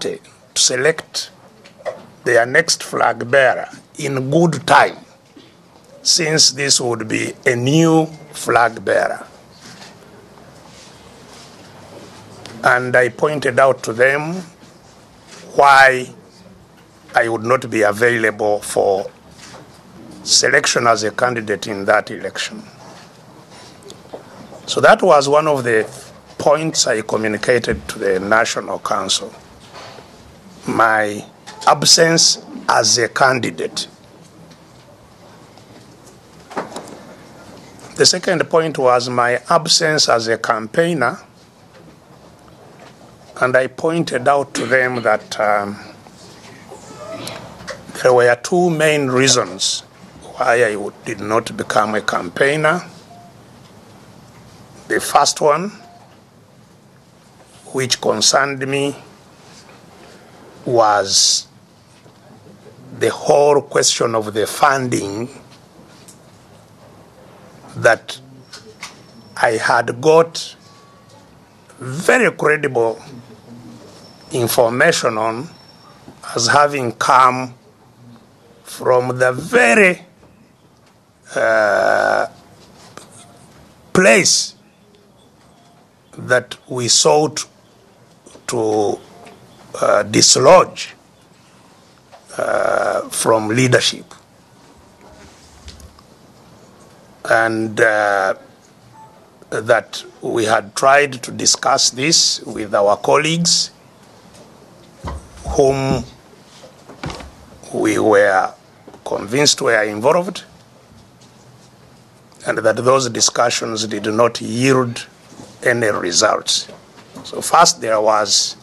to select their next flag bearer in good time, since this would be a new flag bearer. And I pointed out to them why I would not be available for selection as a candidate in that election. So that was one of the points I communicated to the National Council. My absence as a candidate. The second point was my absence as a campaigner, and I pointed out to them that um, there were two main reasons why I did not become a campaigner. The first one, which concerned me, was the whole question of the funding that I had got very credible information on as having come from the very uh, place that we sought to uh, dislodge uh, from leadership. And uh, that we had tried to discuss this with our colleagues whom we were convinced were involved, and that those discussions did not yield any results. So, first, there was,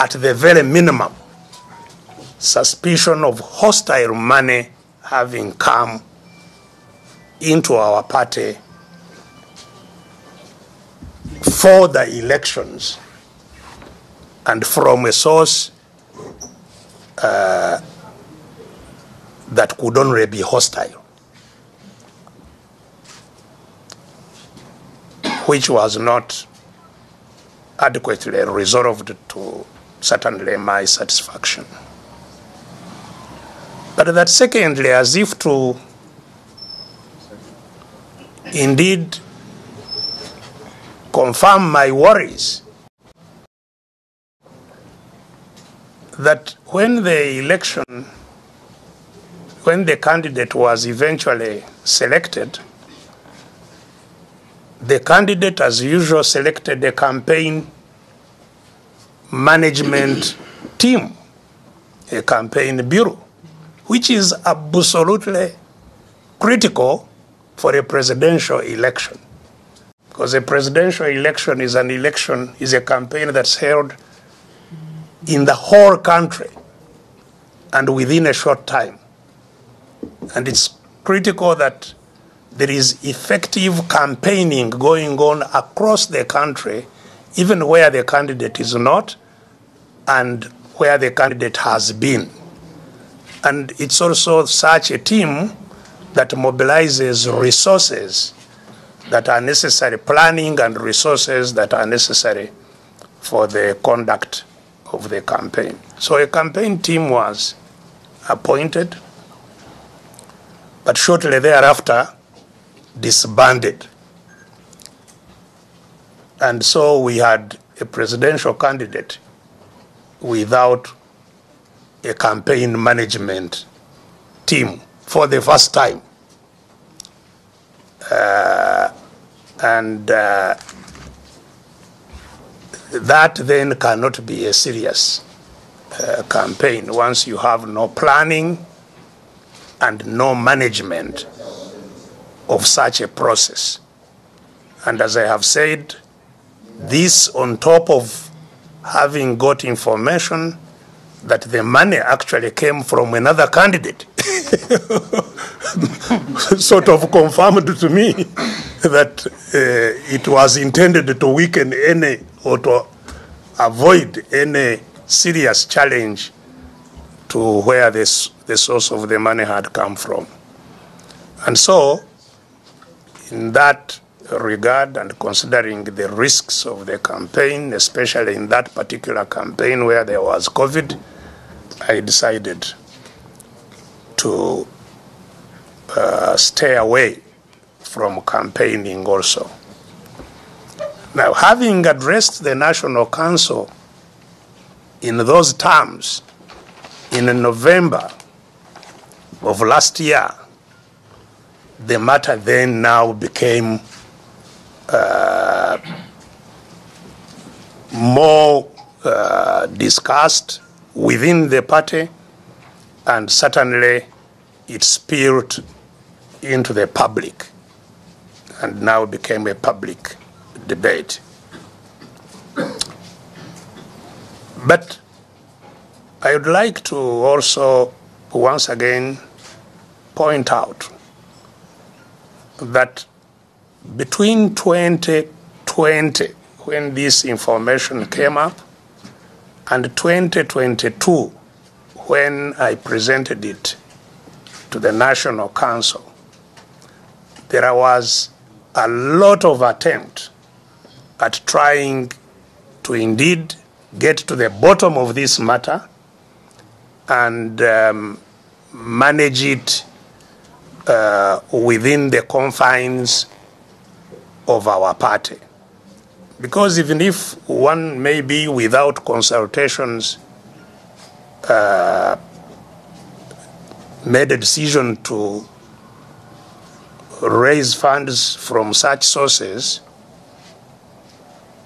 at the very minimum, suspicion of hostile money having come into our party for the elections and from a source uh, that could only be hostile, which was not adequately resolved to certainly my satisfaction. But that secondly, as if to indeed confirm my worries that when the election, when the candidate was eventually selected, the candidate, as usual, selected a campaign management team, a campaign bureau, which is absolutely critical for a presidential election. Because a presidential election is an election, is a campaign that's held in the whole country and within a short time. And it's critical that there is effective campaigning going on across the country, even where the candidate is not and where the candidate has been. And it's also such a team that mobilizes resources that are necessary, planning and resources that are necessary for the conduct of the campaign. So a campaign team was appointed, but shortly thereafter disbanded. And so we had a presidential candidate without a campaign management team for the first time. Uh, and uh, that then cannot be a serious uh, campaign once you have no planning and no management of such a process. And as I have said, this on top of having got information that the money actually came from another candidate, sort of confirmed to me that uh, it was intended to weaken any or to avoid any serious challenge to where this, the source of the money had come from. And so, in that regard and considering the risks of the campaign, especially in that particular campaign where there was COVID, I decided to uh, stay away from campaigning also. Now, having addressed the National Council in those terms in November of last year, the matter then now became uh, more uh, discussed within the party, and certainly it spilled into the public and now became a public debate. But I would like to also once again point out that between 2020, when this information came up, and 2022, when I presented it to the National Council, there was a lot of attempt at trying to indeed get to the bottom of this matter and um, manage it uh, within the confines of our party. Because even if one may be without consultations, uh, made a decision to raise funds from such sources,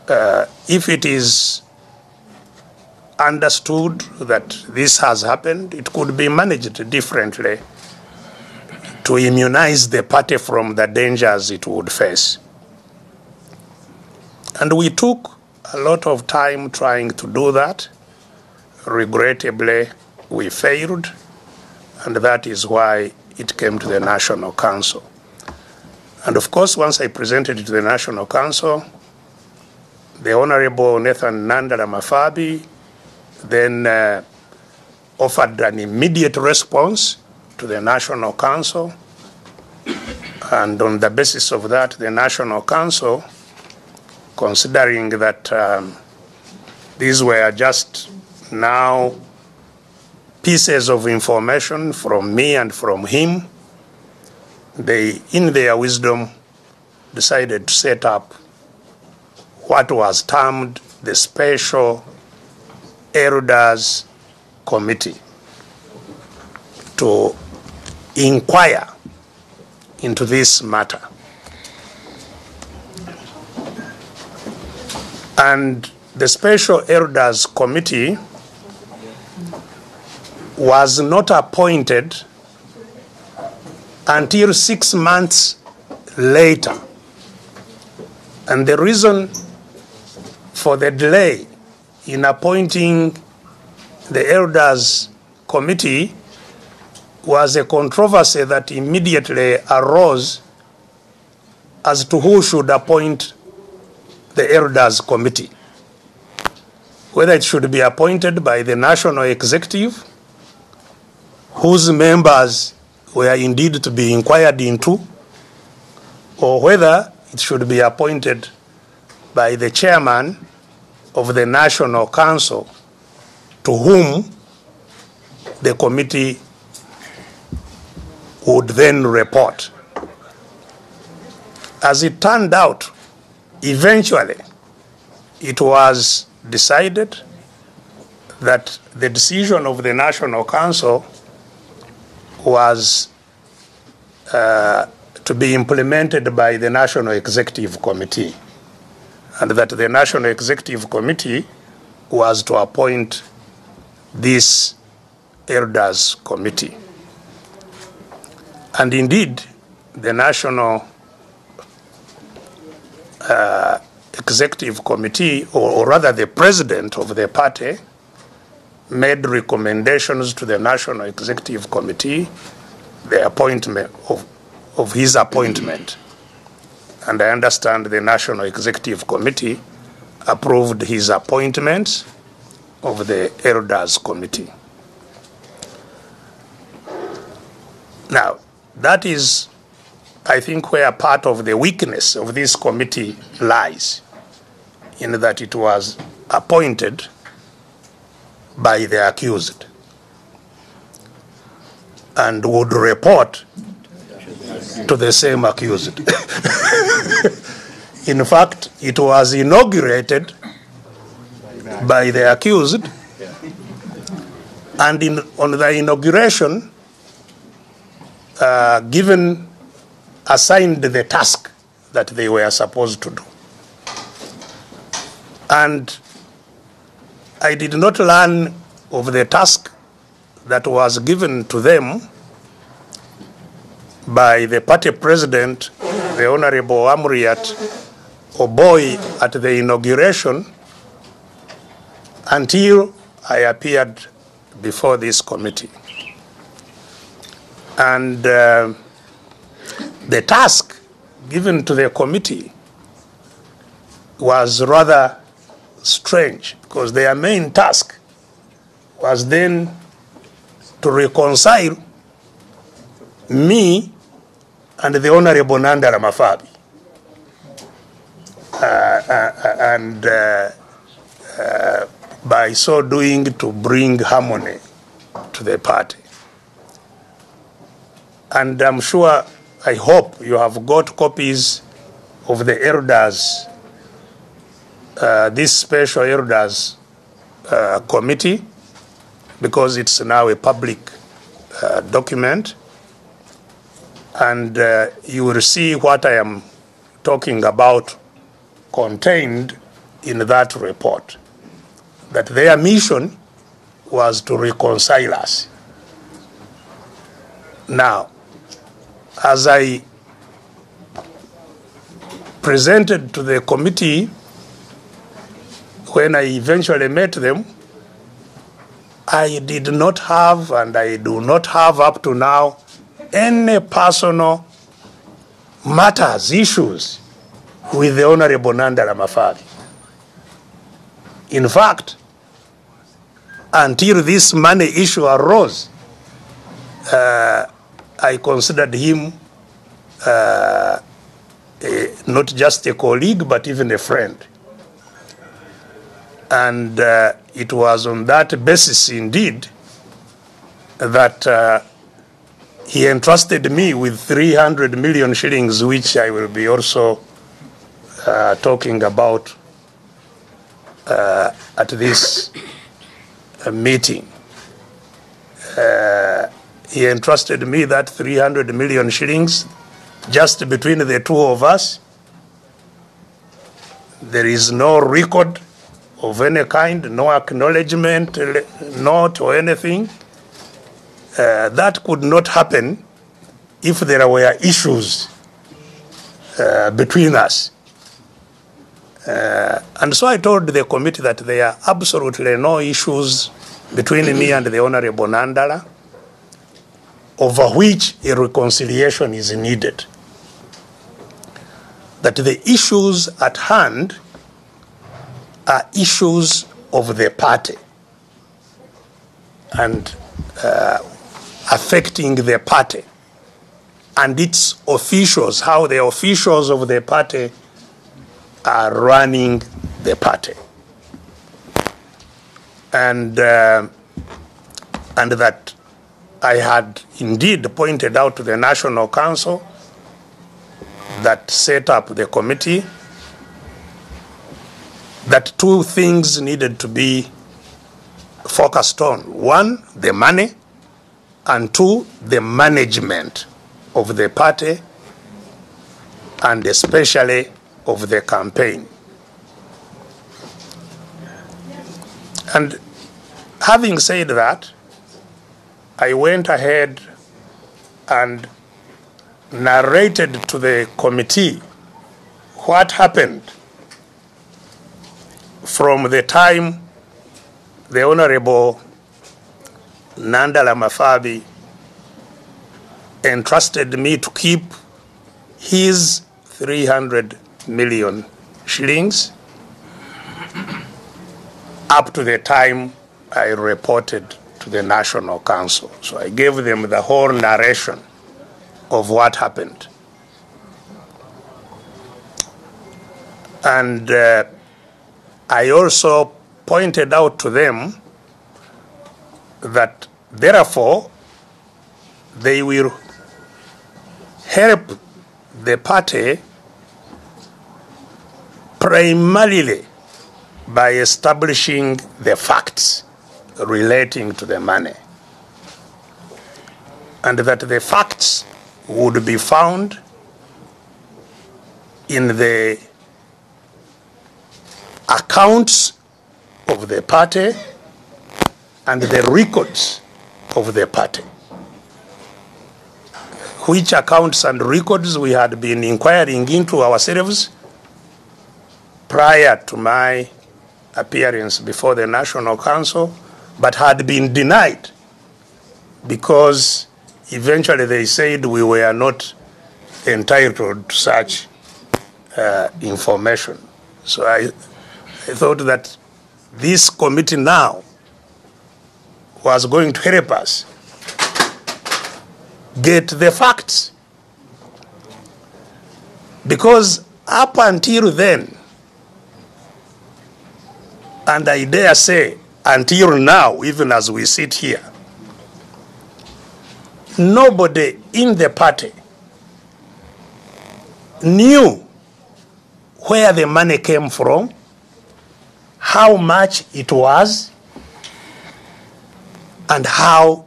uh, if it is understood that this has happened, it could be managed differently to immunize the party from the dangers it would face. And we took a lot of time trying to do that. Regrettably, we failed, and that is why it came to the National Council. And of course, once I presented it to the National Council, the Honorable Nathan Nandala Mafabi then uh, offered an immediate response to the National Council. And on the basis of that, the National Council, considering that um, these were just now pieces of information from me and from him, they, in their wisdom, decided to set up what was termed the Special Elders Committee to inquire into this matter. And the Special Elders Committee was not appointed until six months later. And the reason for the delay in appointing the Elders Committee was a controversy that immediately arose as to who should appoint the Elders Committee. Whether it should be appointed by the National Executive, whose members were indeed to be inquired into, or whether it should be appointed by the chairman of the National Council, to whom the committee would then report. As it turned out, eventually it was decided that the decision of the National Council was uh, to be implemented by the National Executive Committee, and that the National Executive Committee was to appoint this Elders Committee. And indeed, the National uh, Executive Committee, or, or rather the President of the party, made recommendations to the National Executive Committee the appointment of, of his appointment. And I understand the National Executive Committee approved his appointment of the Elders Committee. Now, that is I think where part of the weakness of this committee lies, in that it was appointed by the accused and would report to the same accused. in fact, it was inaugurated by the accused, and in, on the inauguration, uh, given assigned the task that they were supposed to do. And I did not learn of the task that was given to them by the party president, the Honorable Amuriat Oboi, at the inauguration until I appeared before this committee. And uh, the task given to the committee was rather strange because their main task was then to reconcile me and the Honorable Nanda Mafabi. Uh, uh, and uh, uh, by so doing to bring harmony to the party. And I'm sure, I hope you have got copies of the elders, uh, this special elders uh, committee, because it's now a public uh, document. And uh, you will see what I am talking about contained in that report. That their mission was to reconcile us. Now, as I presented to the committee when I eventually met them, I did not have and I do not have up to now any personal matters, issues with the Honorable Nanda Ramafari. In fact, until this money issue arose, uh, I considered him uh, a, not just a colleague, but even a friend. And uh, it was on that basis, indeed, that uh, he entrusted me with 300 million shillings, which I will be also uh, talking about uh, at this uh, meeting. He entrusted me that 300 million shillings just between the two of us. There is no record of any kind, no acknowledgement, note, or anything. Uh, that could not happen if there were issues uh, between us. Uh, and so I told the committee that there are absolutely no issues between me and the Honorable Nandala over which a reconciliation is needed. That the issues at hand are issues of the party and uh, affecting the party and its officials, how the officials of the party are running the party. And, uh, and that I had indeed pointed out to the National Council that set up the committee that two things needed to be focused on one, the money, and two, the management of the party and especially of the campaign. And having said that, I went ahead and narrated to the committee what happened from the time the Honorable Nandala Mafabi entrusted me to keep his 300 million shillings up to the time I reported to the National Council. So I gave them the whole narration of what happened. And uh, I also pointed out to them that therefore they will help the party primarily by establishing the facts relating to the money. And that the facts would be found in the accounts of the party and the records of the party. Which accounts and records we had been inquiring into ourselves prior to my appearance before the National Council, but had been denied because eventually they said we were not entitled to such uh, information. So I, I thought that this committee now was going to help us get the facts. Because up until then, and I dare say until now, even as we sit here, nobody in the party knew where the money came from, how much it was, and how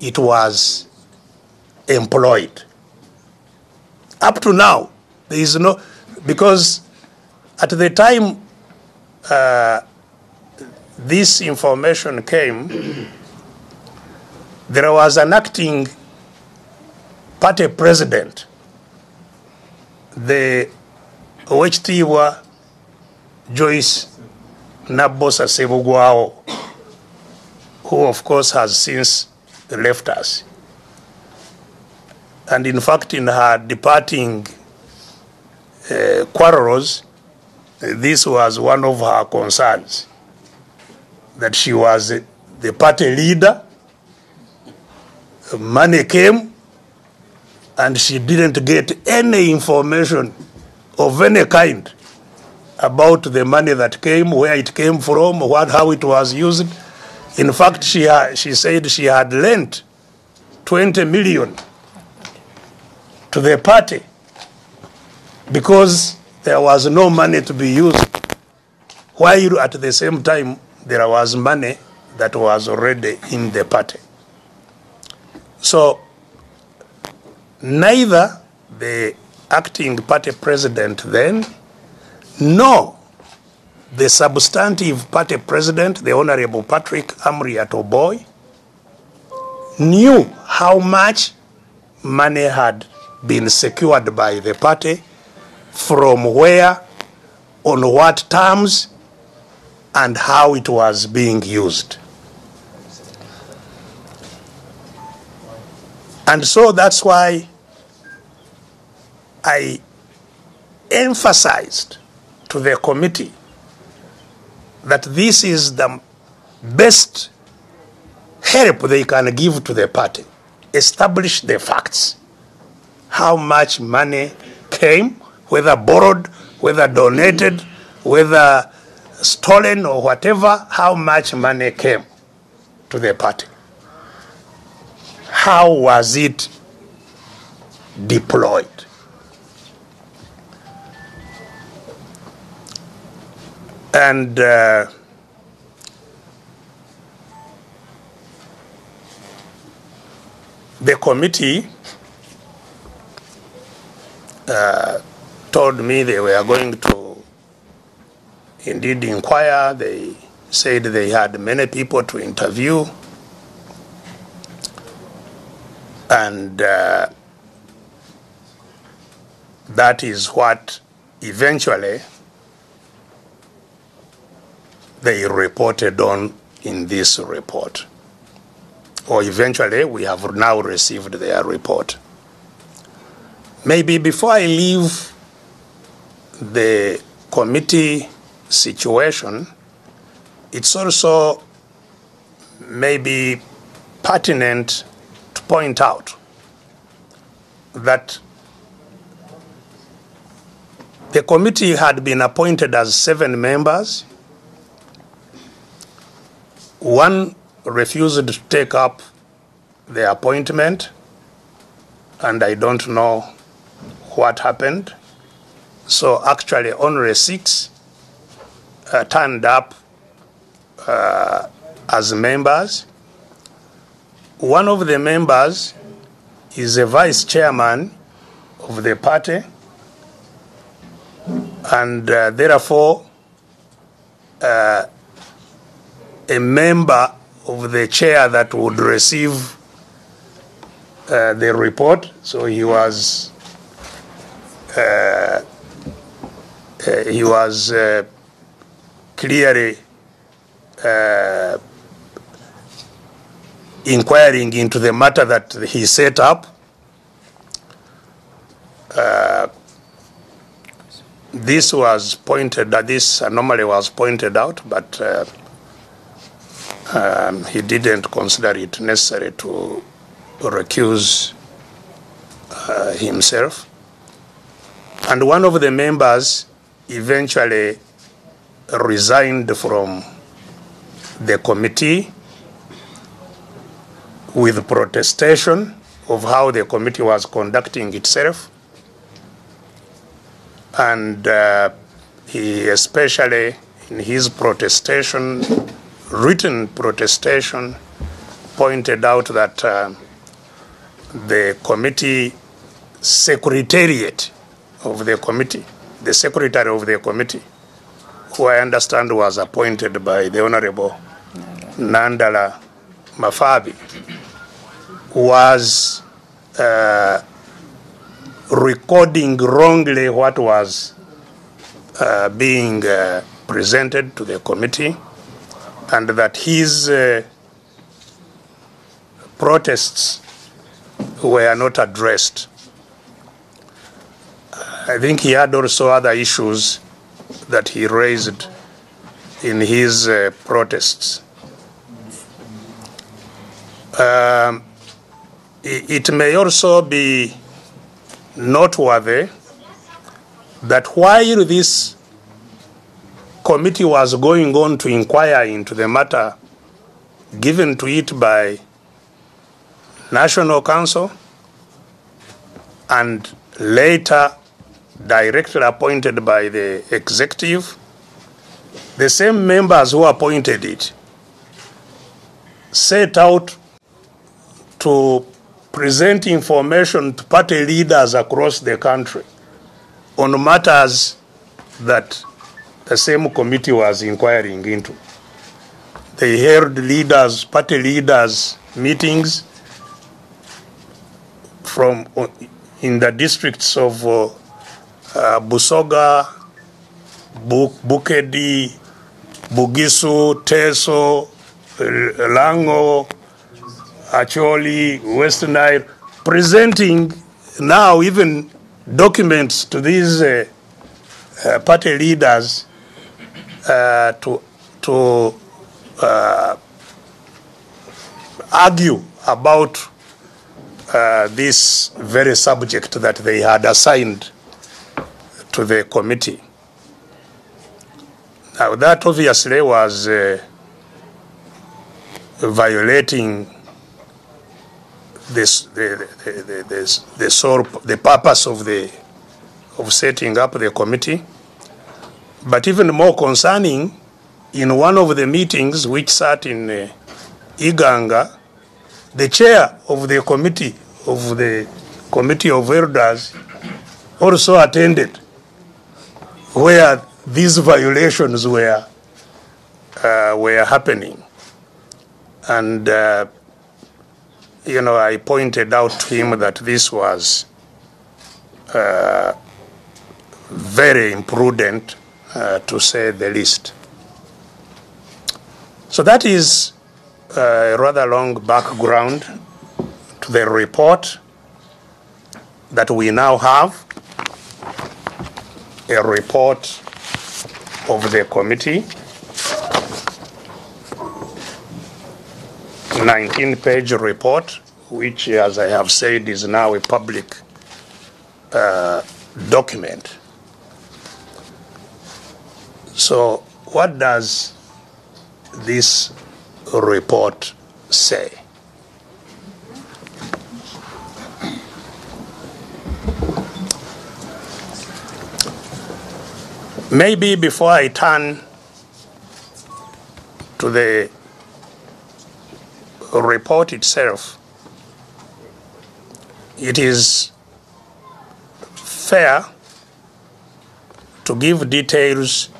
it was employed. Up to now, there is no, because at the time uh, this information came, there was an acting party president, the Owechitiibwa Joyce Nabosa Sebugwao, who of course has since left us. And in fact, in her departing uh, quarrels, this was one of her concerns that she was the party leader. Money came, and she didn't get any information of any kind about the money that came, where it came from, what, how it was used. In fact, she, uh, she said she had lent 20 million to the party because there was no money to be used, while at the same time there was money that was already in the party. So neither the acting party president then nor the substantive party president, the Honorable Patrick Amuriat Oboi, knew how much money had been secured by the party, from where, on what terms, and how it was being used. And so that's why I emphasized to the committee that this is the best help they can give to the party. Establish the facts. How much money came, whether borrowed, whether donated, whether stolen or whatever, how much money came to the party. How was it deployed? And uh, the committee uh, told me they were going to indeed inquire. They said they had many people to interview. And uh, that is what eventually they reported on in this report. Or eventually, we have now received their report. Maybe before I leave the committee situation, it's also maybe pertinent to point out that The committee had been appointed as seven members. One refused to take up the appointment, and I don't know what happened. So actually, only six uh, turned up uh, as members. One of the members is a vice chairman of the party, and uh, therefore uh, a member of the chair that would receive uh, the report. So he was uh, he was clearly uh, inquiring into the matter that he set up. Uh, this was pointed that this anomaly was pointed out, but uh, um, he didn't consider it necessary to recuse uh, himself. And one of the members eventually resigned from the committee with protestation of how the committee was conducting itself. And uh, he especially in his protestation, written protestation, pointed out that uh, the committee secretariat of the committee, the secretary of the committee, who I understand was appointed by the Honorable Nandala Mafabi, was uh, recording wrongly what was uh, being uh, presented to the committee, and that his uh, protests were not addressed. I think he had also other issues that he raised in his uh, protests. Um, it, may also be noteworthy that while this committee was going on to inquire into the matter given to it by National Council and later directly appointed by the executive, the same members who appointed it set out to present information to party leaders across the country on matters that the same committee was inquiring into. They held leaders, party leaders, meetings from in the districts of uh, uh, Busoga, Buk, Bukedi, Bugisu, Teso, Lango, Acholi, West Nile, presenting now even documents to these uh, uh, party leaders uh, to to uh, argue about uh, this very subject that they had assigned to the committee. Now, that obviously was uh, violating this, the, the, the, the, the, sole, the purpose of, the, of setting up the committee. But even more concerning, in one of the meetings which sat in uh, Iganga, the chair of the committee of the committee of elders also attended where these violations were uh, were happening. And uh, you know I pointed out to him that this was uh, very imprudent uh, to say the least. So that is a rather long background to the report that we now have a report of the committee 19 page report which as i have said is now a public uh, document So, what does this report say? Maybe before I turn to the report itself, it is fair to give details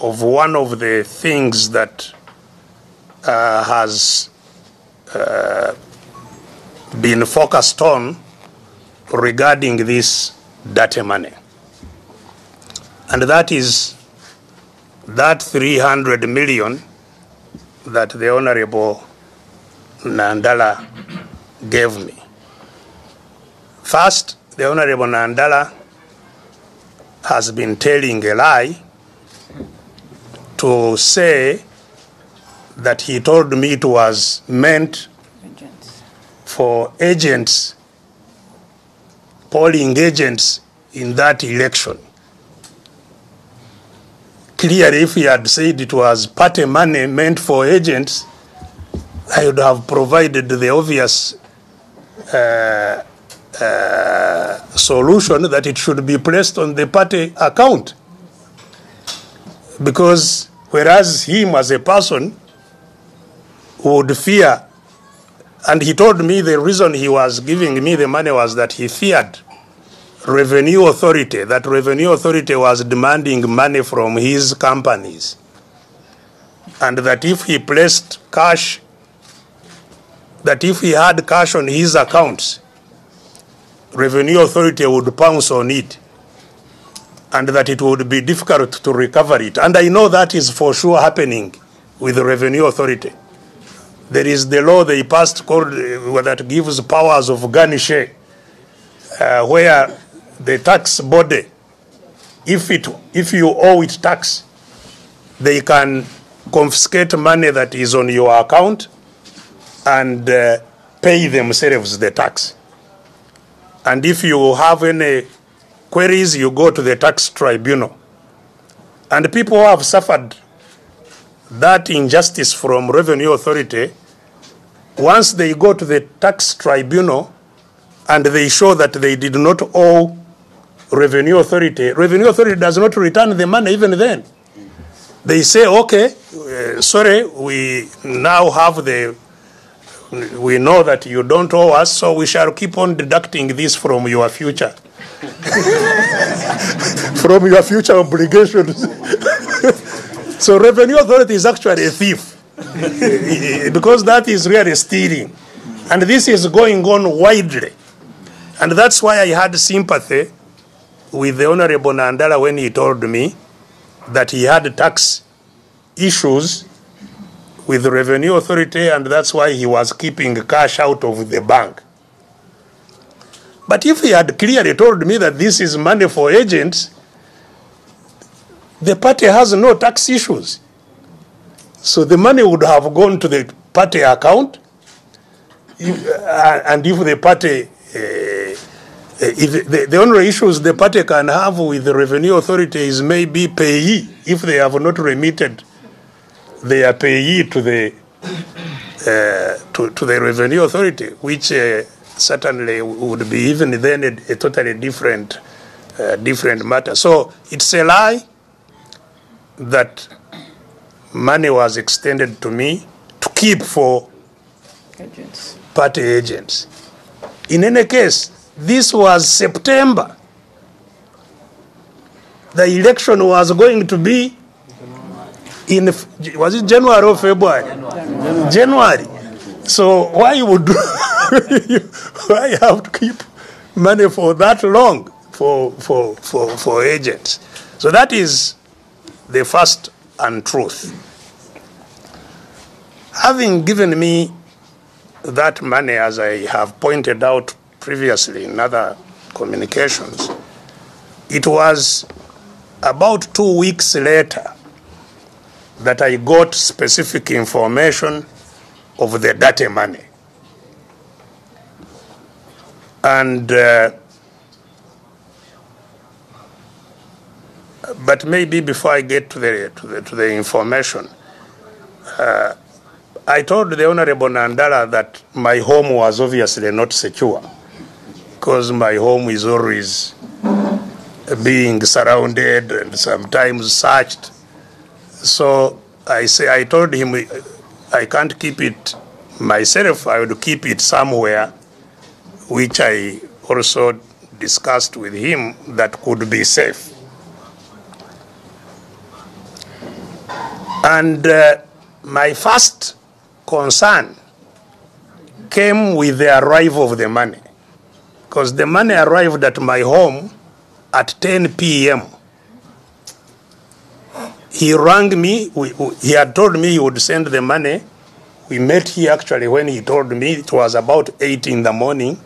of one of the things that uh, has uh, been focused on regarding this dirty money. And that is that 300 million that the Honorable Nandala gave me. First, the Honorable Nandala has been telling a lie to say that he told me it was meant for agents, polling agents in that election. Clearly, if he had said it was party money meant for agents, I would have provided the obvious uh, uh, solution that it should be placed on the party account. Because whereas him as a person would fear, and he told me the reason he was giving me the money was that he feared revenue authority, that revenue authority was demanding money from his companies. And that if he placed cash, that if he had cash on his accounts, revenue authority would pounce on it and that it would be difficult to recover it. And I know that is for sure happening with the revenue authority. There is the law they passed called uh, that gives powers of garnish, uh, where the tax body, if it if you owe it tax, they can confiscate money that is on your account and uh, pay themselves the tax. And if you have any queries, you go to the tax tribunal. And people who have suffered that injustice from revenue authority, once they go to the tax tribunal and they show that they did not owe revenue authority, revenue authority does not return the money even then. They say, okay, uh, sorry, we now have the we know that you don't owe us, so we shall keep on deducting this from your future. from your future obligations. so revenue authority is actually a thief. because that is really stealing. And this is going on widely. And that's why I had sympathy with the Honorable Nandala when he told me that he had tax issues with the revenue authority and that's why he was keeping cash out of the bank. But if he had clearly told me that this is money for agents, the party has no tax issues. So the money would have gone to the party account, if, uh, and if the party, uh, if the, the only issues the party can have with the revenue authority is maybe PAYE if they have not remitted their PAYE to the uh, to, to the revenue authority, which uh, certainly would be even then a, a totally different uh, different matter. So it's a lie that money was extended to me to keep for agents. party agents. In any case, this was September. The election was going to be in was it January or February? January. January. So why would why have to keep money for that long for for for for agents? So that is the first untruth. Having given me that money, as I have pointed out previously in other communications, it was about two weeks later that I got specific information of the dirty money. And uh, but maybe before I get to the, to the, to the information, uh, I told the Honorable Nandala that my home was obviously not secure because my home is always being surrounded and sometimes searched. So I say I told him I can't keep it myself. I would keep it somewhere, which I also discussed with him that could be safe. And uh, my first concern came with the arrival of the money. Because the money arrived at my home at 10 p.m. He rang me, we, he had told me he would send the money. We met here actually when he told me it was about 8 in the morning.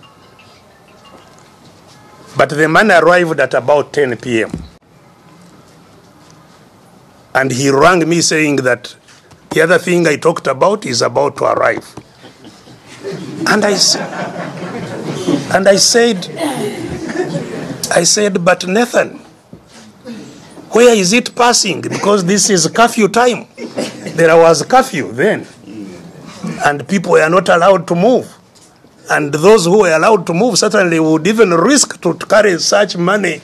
But the money arrived at about 10 p.m. And he rang me saying that the other thing I talked about is about to arrive. And I, and I said, I said, but Nathan, where is it passing? Because this is curfew time. There was curfew then. And people were not allowed to move. And those who were allowed to move certainly would even risk to carry such money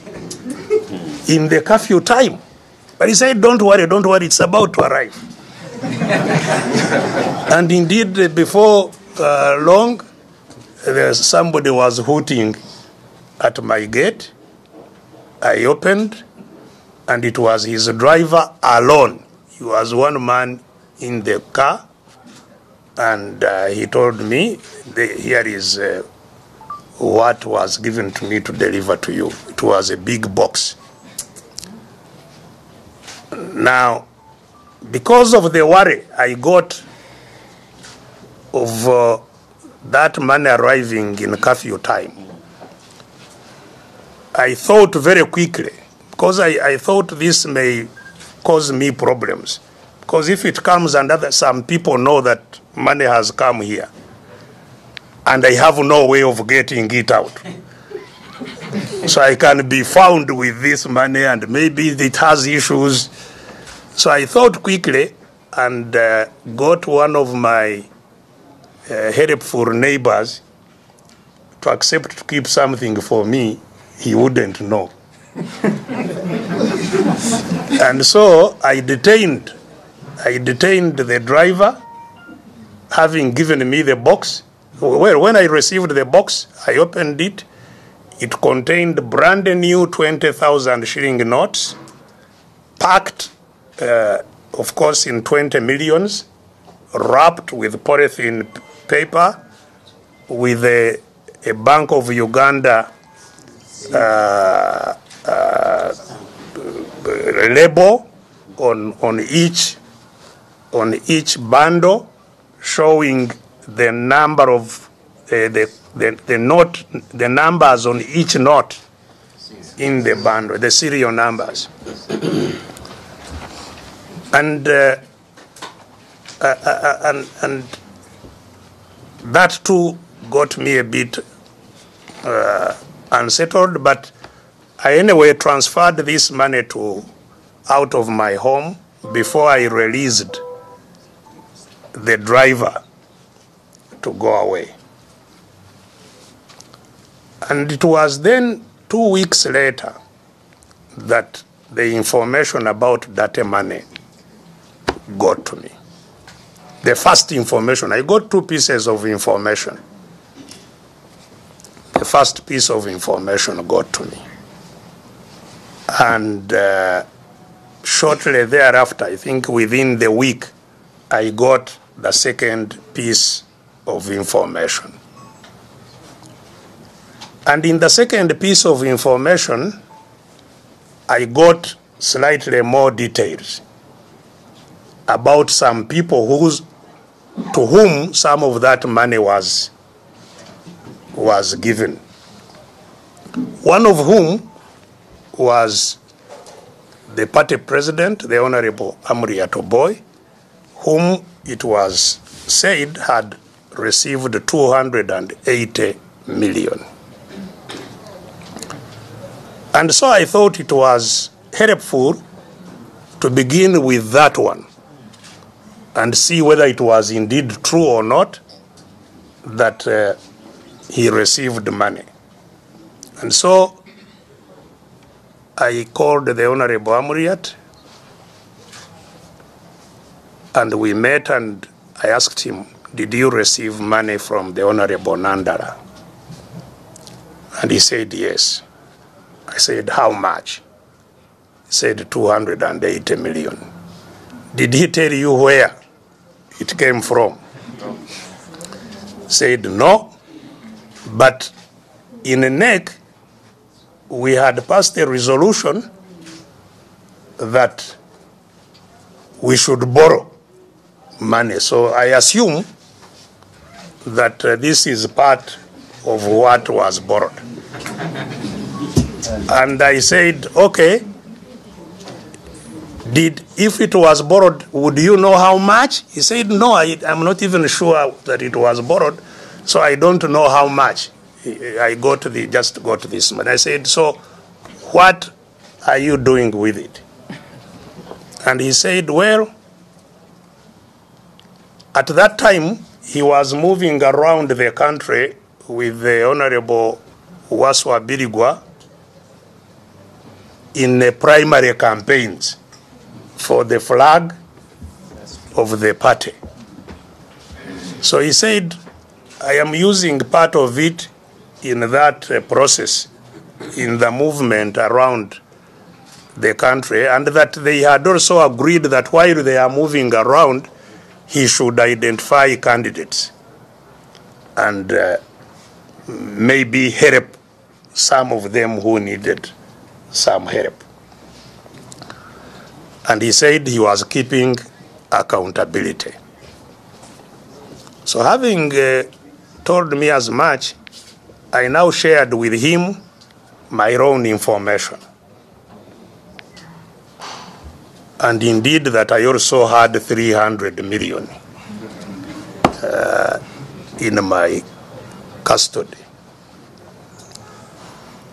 in the curfew time. But he said, Don't worry, don't worry, it's about to arrive. and indeed, before uh, long, there somebody was hooting at my gate. I opened, and it was his driver alone. He was one man in the car, and uh, he told me, Here is uh, what was given to me to deliver to you. It was a big box. Now, because of the worry I got of uh, that money arriving in curfew time, I thought very quickly, because I, I thought this may cause me problems. Because if it comes and other, some people know that money has come here, and I have no way of getting it out. so I can be found with this money, and maybe it has issues. So I thought quickly and uh, got one of my uh, helpful neighbors to accept to keep something for me he wouldn't know. and so I detained, I detained the driver, having given me the box. Well, when I received the box, I opened it. It contained brand new 20,000 shilling notes, packed, uh, of course, in 20 millions, wrapped with polythene paper, with a, a Bank of Uganda uh, uh, label on on each on each bundle, showing the number of uh, the, the the note the numbers on each note in the bundle, the serial numbers, and uh, and and that too got me a bit uh, unsettled, but I anyway transferred this money to out of my home before I released the driver to go away. And it was then two weeks later that the information about that money got to me. The first information, I got two pieces of information the first piece of information got to me. And uh, shortly thereafter, I think within the week, I got the second piece of information. And in the second piece of information, I got slightly more details about some people whose, to whom some of that money was was given. One of whom was the party president, the Honorable Amuriat Oboi, whom it was said had received 280 million. And so I thought it was helpful to begin with that one and see whether it was indeed true or not that uh, he received money. And so I called the Honorable Amuriat and we met and I asked him, Did you receive money from the Honorable Nandala? And he said, Yes. I said, How much? He said, 280 million. Did he tell you where it came from? No. Said, No. But in a NEC, we had passed a resolution that we should borrow money. So I assume that uh, this is part of what was borrowed. And I said, okay, did if it was borrowed, would you know how much? He said, no, I, I'm not even sure that it was borrowed, so I don't know how much. I got the just got this money. I said, so what are you doing with it? And he said, well, at that time, he was moving around the country with the Honorable Wasswa Biriggwa in the primary campaigns for the flag of the party. So he said, I am using part of it in that uh, process, in the movement around the country, and that they had also agreed that while they are moving around, he should identify candidates and uh, maybe help some of them who needed some help. And he said he was keeping accountability. So, having uh, told me as much, I now shared with him my own information. And indeed, that I also had 300 million uh, in my custody.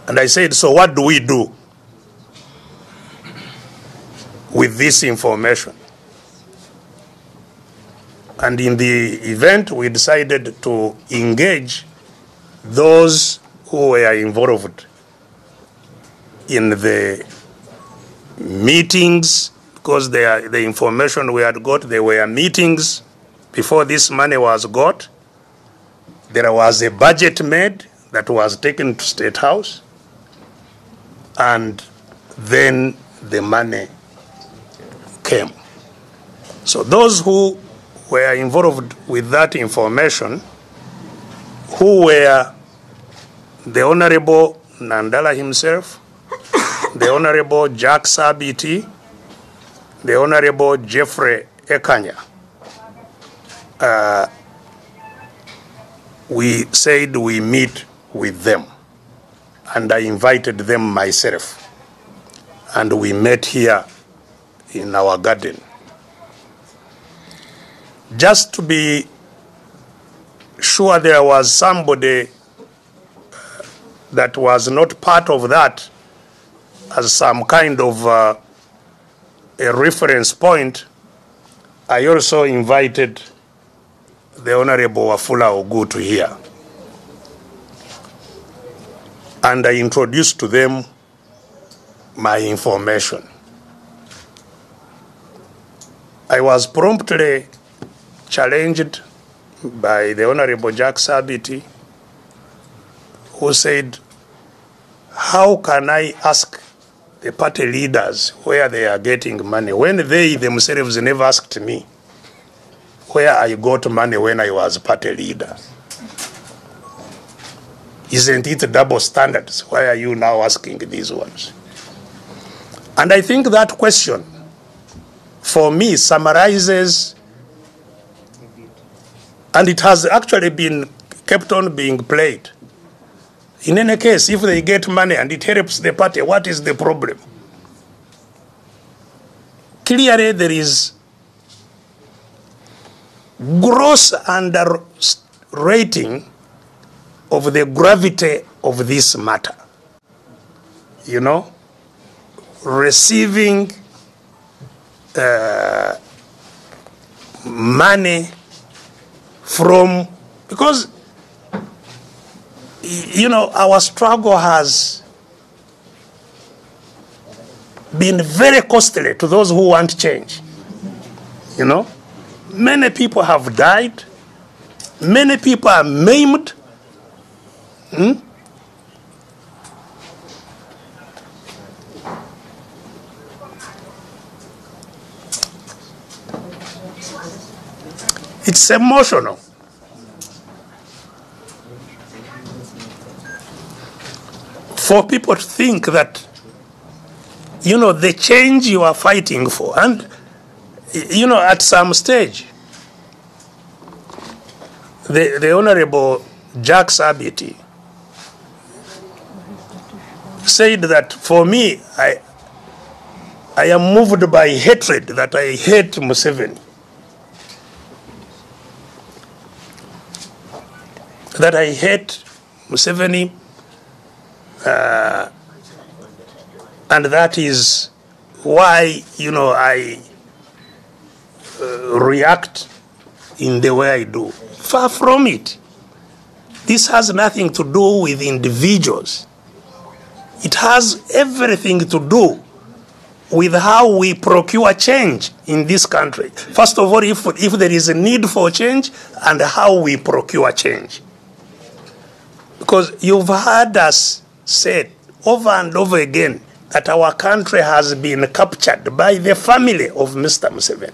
And I said, So, what do we do with this information? And in the event, we decided to engage those who were involved in the meetings, because they are, the information we had got, there were meetings before this money was got. There was a budget made that was taken to State House, and then the money came. So those who were involved with that information, who were the Honorable Nandala himself, the Honorable Jack Sabiti, the Honorable Jeffrey Ekanya. Uh, we said we meet with them, and I invited them myself, and we met here in our garden. Just to be sure there was somebody that was not part of that as some kind of uh, a reference point, I also invited the Honorable Wafula Oguttu here. And I introduced to them my information. I was promptly challenged by the Honorable Jack Sabiti, who said, How can I ask the party leaders where they are getting money when they themselves never asked me where I got money when I was party leader? Isn't it double standards? Why are you now asking these ones? And I think that question, for me, summarizes, and it has actually been kept on being played. In any case, if they get money and it helps the party, what is the problem? Clearly, there is gross underrating of the gravity of this matter. You know, receiving uh, money from because you know our struggle has been very costly to those who want change you know. Many people have died. Many people are maimed. Hmm? It's emotional. For people to think that, you know, the change you are fighting for, and, you know, at some stage, the, the Honorable Jack Sabiti said that for me, I, I am moved by hatred, that I hate Museveni. That I hate Museveni, uh, and that is why you know I uh, react in the way I do. Far from it. This has nothing to do with individuals. It has everything to do with how we procure change in this country. First of all, if, if there is a need for change, and how we procure change. Because you've heard us say over and over again that our country has been captured by the family of Mr. Museveni.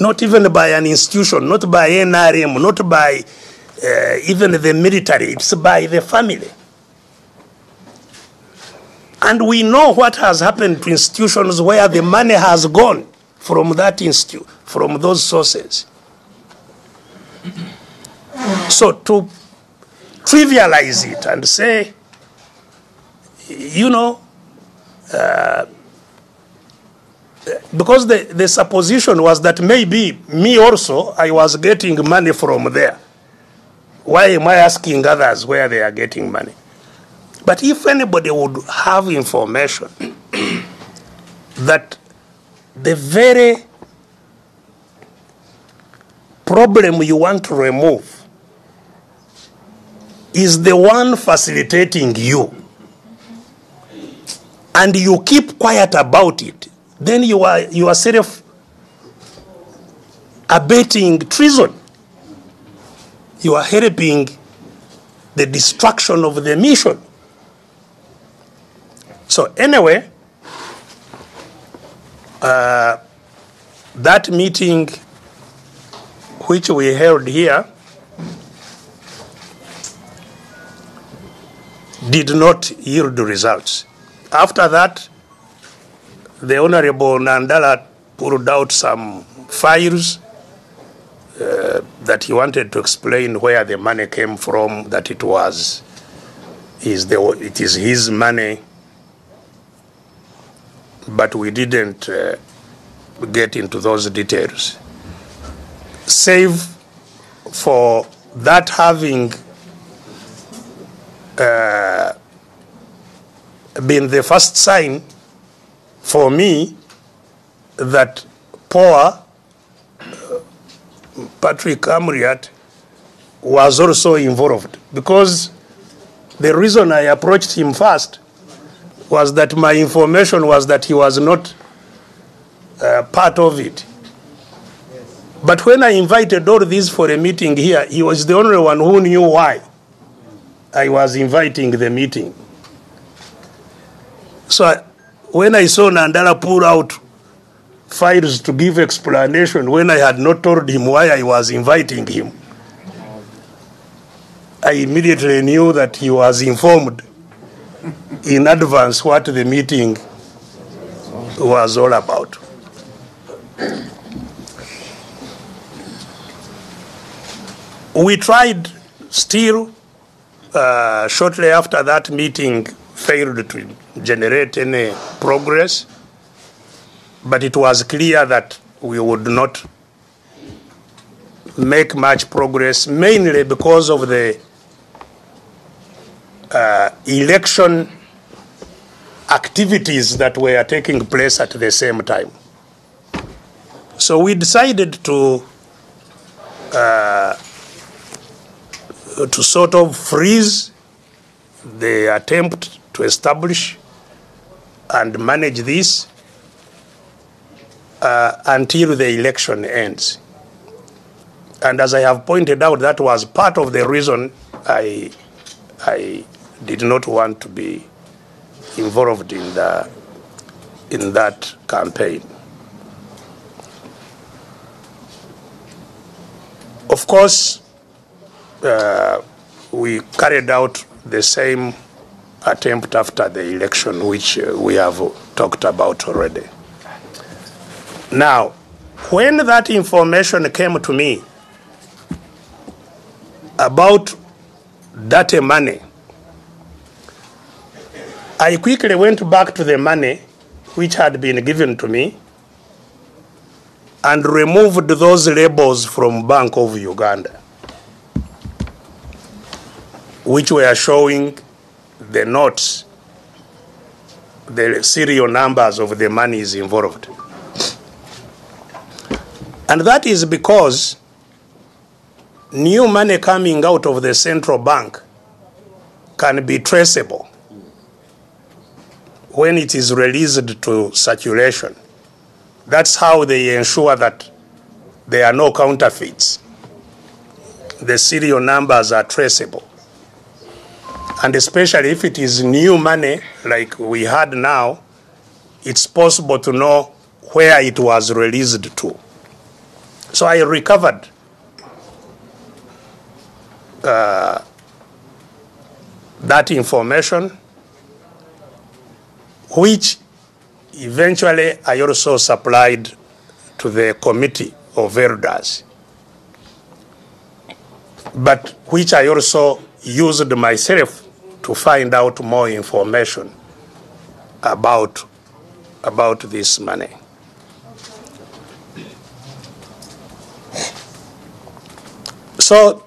Not even by an institution, not by NRM, not by uh, even the military, it's by the family. And we know what has happened to institutions where the money has gone from that institute, from those sources. So to trivialize it and say, you know, uh, because the, the supposition was that maybe me also, I was getting money from there. Why am I asking others where they are getting money? But if anybody would have information that the very problem you want to remove is the one facilitating you, and you keep quiet about it, then you are you are self abetting treason. You are helping the destruction of the mission. So anyway, uh, that meeting which we held here did not yield results. After that, the Honorable Nandala pulled out some files uh, that he wanted to explain where the money came from, that it was is the, it is his money, but we didn't uh, get into those details. Save for that having uh, been the first sign for me that poor Patrick Amuriat was also involved because the reason I approached him first was that my information was that he was not uh, part of it. But when I invited all these for a meeting here, he was the only one who knew why I was inviting the meeting. So I, when I saw Nandala pull out files to give explanation when I had not told him why I was inviting him, I immediately knew that he was informed in advance what the meeting was all about. We tried still, uh, shortly after that meeting failed to generate any progress, but it was clear that we would not make much progress, mainly because of the uh, election activities that were taking place at the same time. So we decided to uh, to sort of freeze the attempt to establish and manage this uh, until the election ends. And as I have pointed out, that was part of the reason I, I did not want to be involved in, the, in that campaign. Of course, uh, we carried out the same attempt after the election, which uh, we have talked about already. Now, when that information came to me about that money, I quickly went back to the money which had been given to me and removed those labels from Bank of Uganda, which were showing the notes, the serial numbers of the monies involved. And that is because new money coming out of the central bank can be traceable when it is released to circulation. That's how they ensure that there are no counterfeits. The serial numbers are traceable. And especially if it is new money, like we had now, it's possible to know where it was released to. So I recovered uh, that information, which eventually I also supplied to the committee of elders, but which I also used myself to find out more information about, about this money. So,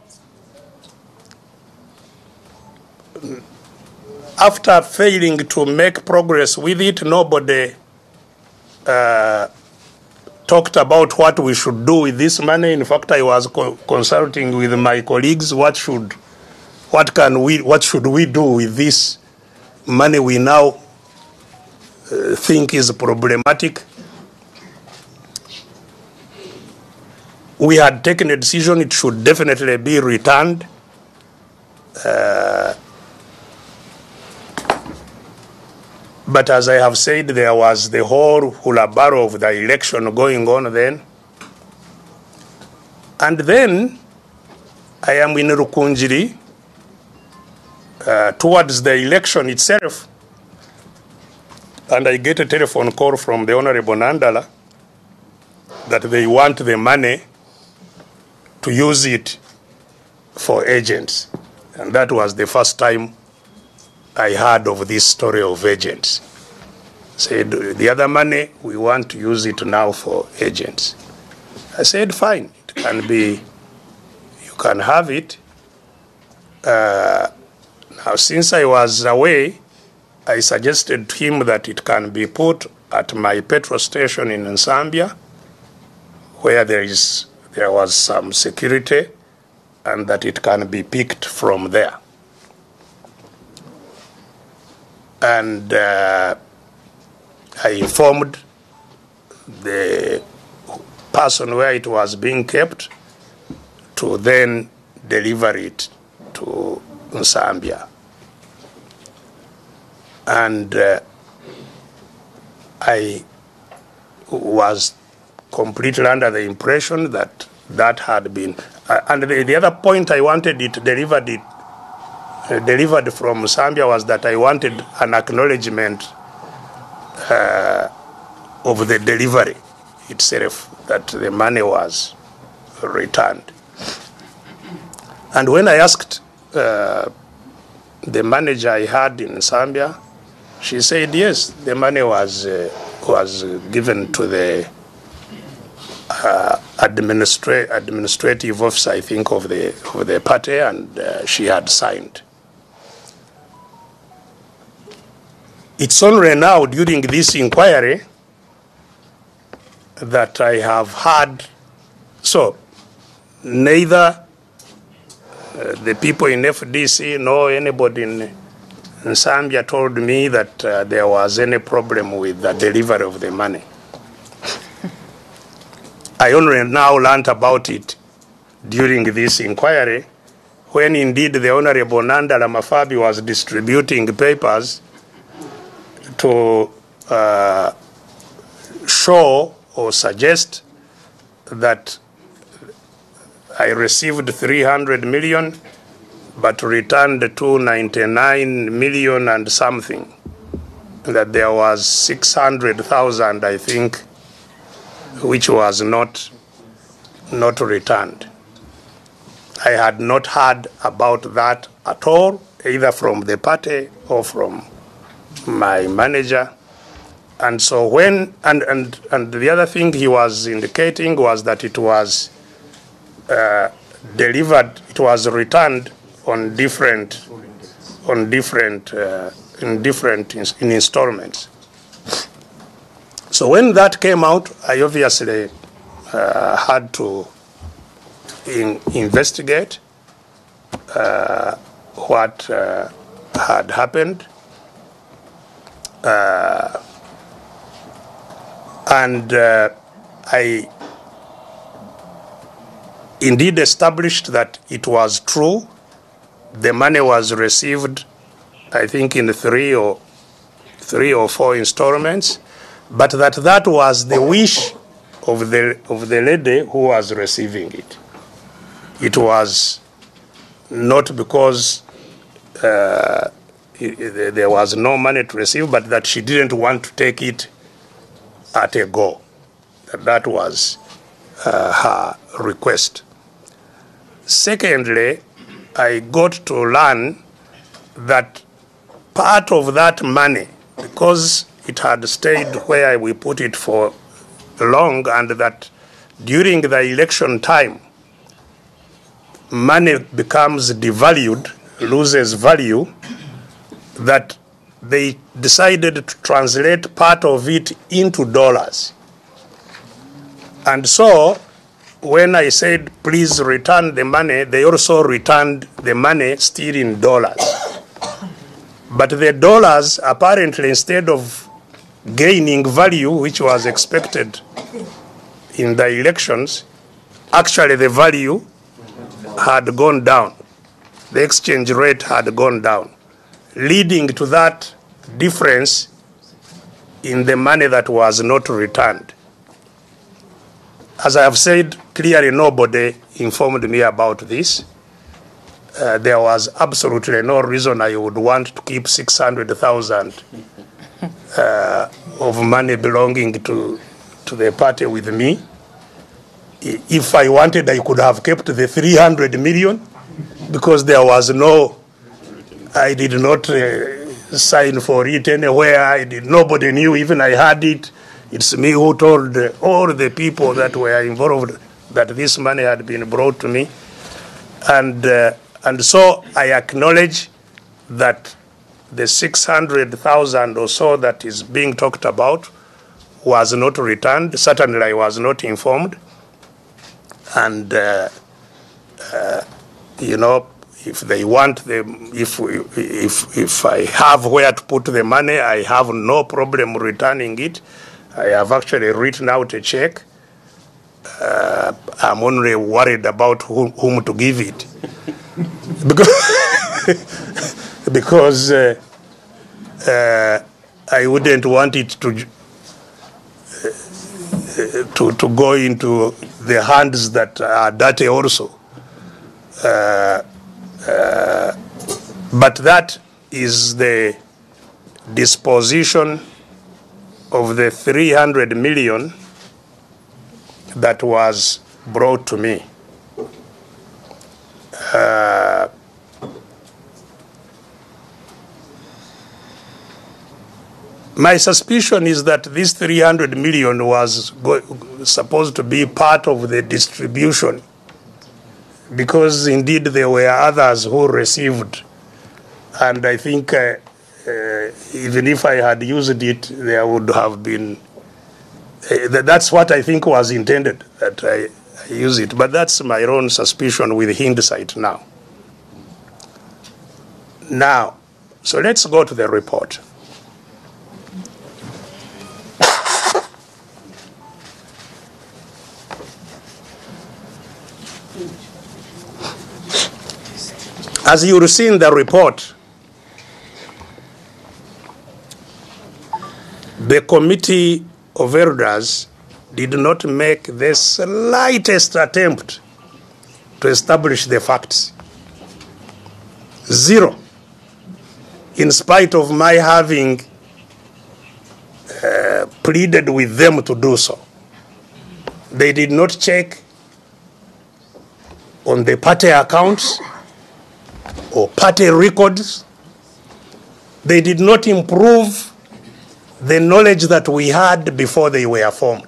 after failing to make progress with it, nobody uh, talked about what we should do with this money. In fact, I was co- consulting with my colleagues what should, what can we, what should we do with this money we now uh, think is problematic. We had taken a decision; it should definitely be returned. Uh, But as I have said, there was the whole hula hulabaru of the election going on then. And then I am in Rukungiri uh, towards the election itself. And I get a telephone call from the Honorable Nandala that they want the money to use it for agents. And that was the first time I heard of this story of agents. Said, the other money, we want to use it now for agents. I said, fine, it can be, you can have it. Uh, now, since I was away, I suggested to him that it can be put at my petrol station in Zambia, where there is there was some security, and that it can be picked from there. and uh, I informed the person where it was being kept to then deliver it to Zambia. And uh, I was completely under the impression that that had been. Uh, and the, the other point I wanted it delivered it uh, delivered from Zambia was that I wanted an acknowledgement uh, of the delivery itself, that the money was returned. And when I asked uh, the manager I had in Zambia, she said yes, the money was uh, was given to the uh, administra- administrative officer, I think, of the of the party, and uh, she had signed. It's only now during this inquiry that I have had, so neither uh, the people in FDC nor anybody in, Zambia told me that uh, there was any problem with the delivery of the money. I only now learned about it during this inquiry when indeed the Honorable Nandala Mafabi was distributing papers to uh, show or suggest that I received 300 million but returned 299 million and something. That there was 600,000, I think, which was not, not returned. I had not heard about that at all, either from the party or from my manager. And so when, and, and, and the other thing he was indicating was that it was uh, delivered, it was returned on different, on different, uh, in different ins- in installments. So when that came out, I obviously uh, had to in, investigate uh, what uh, had happened. Uh, and uh, I indeed established that it was true. The money was received, I think, in three or three or four installments, but that that was the wish of the of the lady who was receiving it. It was not because uh, there was no money to receive, but that she didn't want to take it at a go. That was uh, her request. Secondly, I got to learn that part of that money, because it had stayed where we put it for long, and that during the election time, money becomes devalued, loses value, that they decided to translate part of it into dollars. And so, when I said, please return the money, they also returned the money still in dollars. But the dollars, apparently, instead of gaining value, which was expected in the elections, actually the value had gone down. The exchange rate had gone down, leading to that difference in the money that was not returned. As I have said, clearly nobody informed me about this. Uh, there was absolutely no reason I would want to keep 600,000 uh, of money belonging to, to the party with me. If I wanted, I could have kept the 300 million because there was no, I did not uh, sign for it anywhere. I did, nobody knew, even I had it. It's me who told all the people that were involved that this money had been brought to me. And, uh, and so I acknowledge that the 600,000 or so that is being talked about was not returned. Certainly, I was not informed. And, uh, uh, you know, if they want them, if, if, if I have where to put the money, I have no problem returning it. I have actually written out a check. Uh, I'm only worried about whom, to give it. because because uh, uh, I wouldn't want it to uh, to to go into the hands that are dirty also. Uh, uh, but that is the disposition of the 300 million that was brought to me. Uh, my suspicion is that this 300 million was supposed to be part of the distribution because indeed there were others who received and i think uh, uh, even if I had used it, there would have been. Eh, that- that's what I think was intended that I, I use it, but that's my own suspicion with hindsight now. Now, so let's go to the report. As you will see in the report, the committee of elders did not make the slightest attempt to establish the facts. Zero. In spite of my having uh, pleaded with them to do so. They did not check on the party accounts or party records. They did not improve the knowledge that we had before they were formed.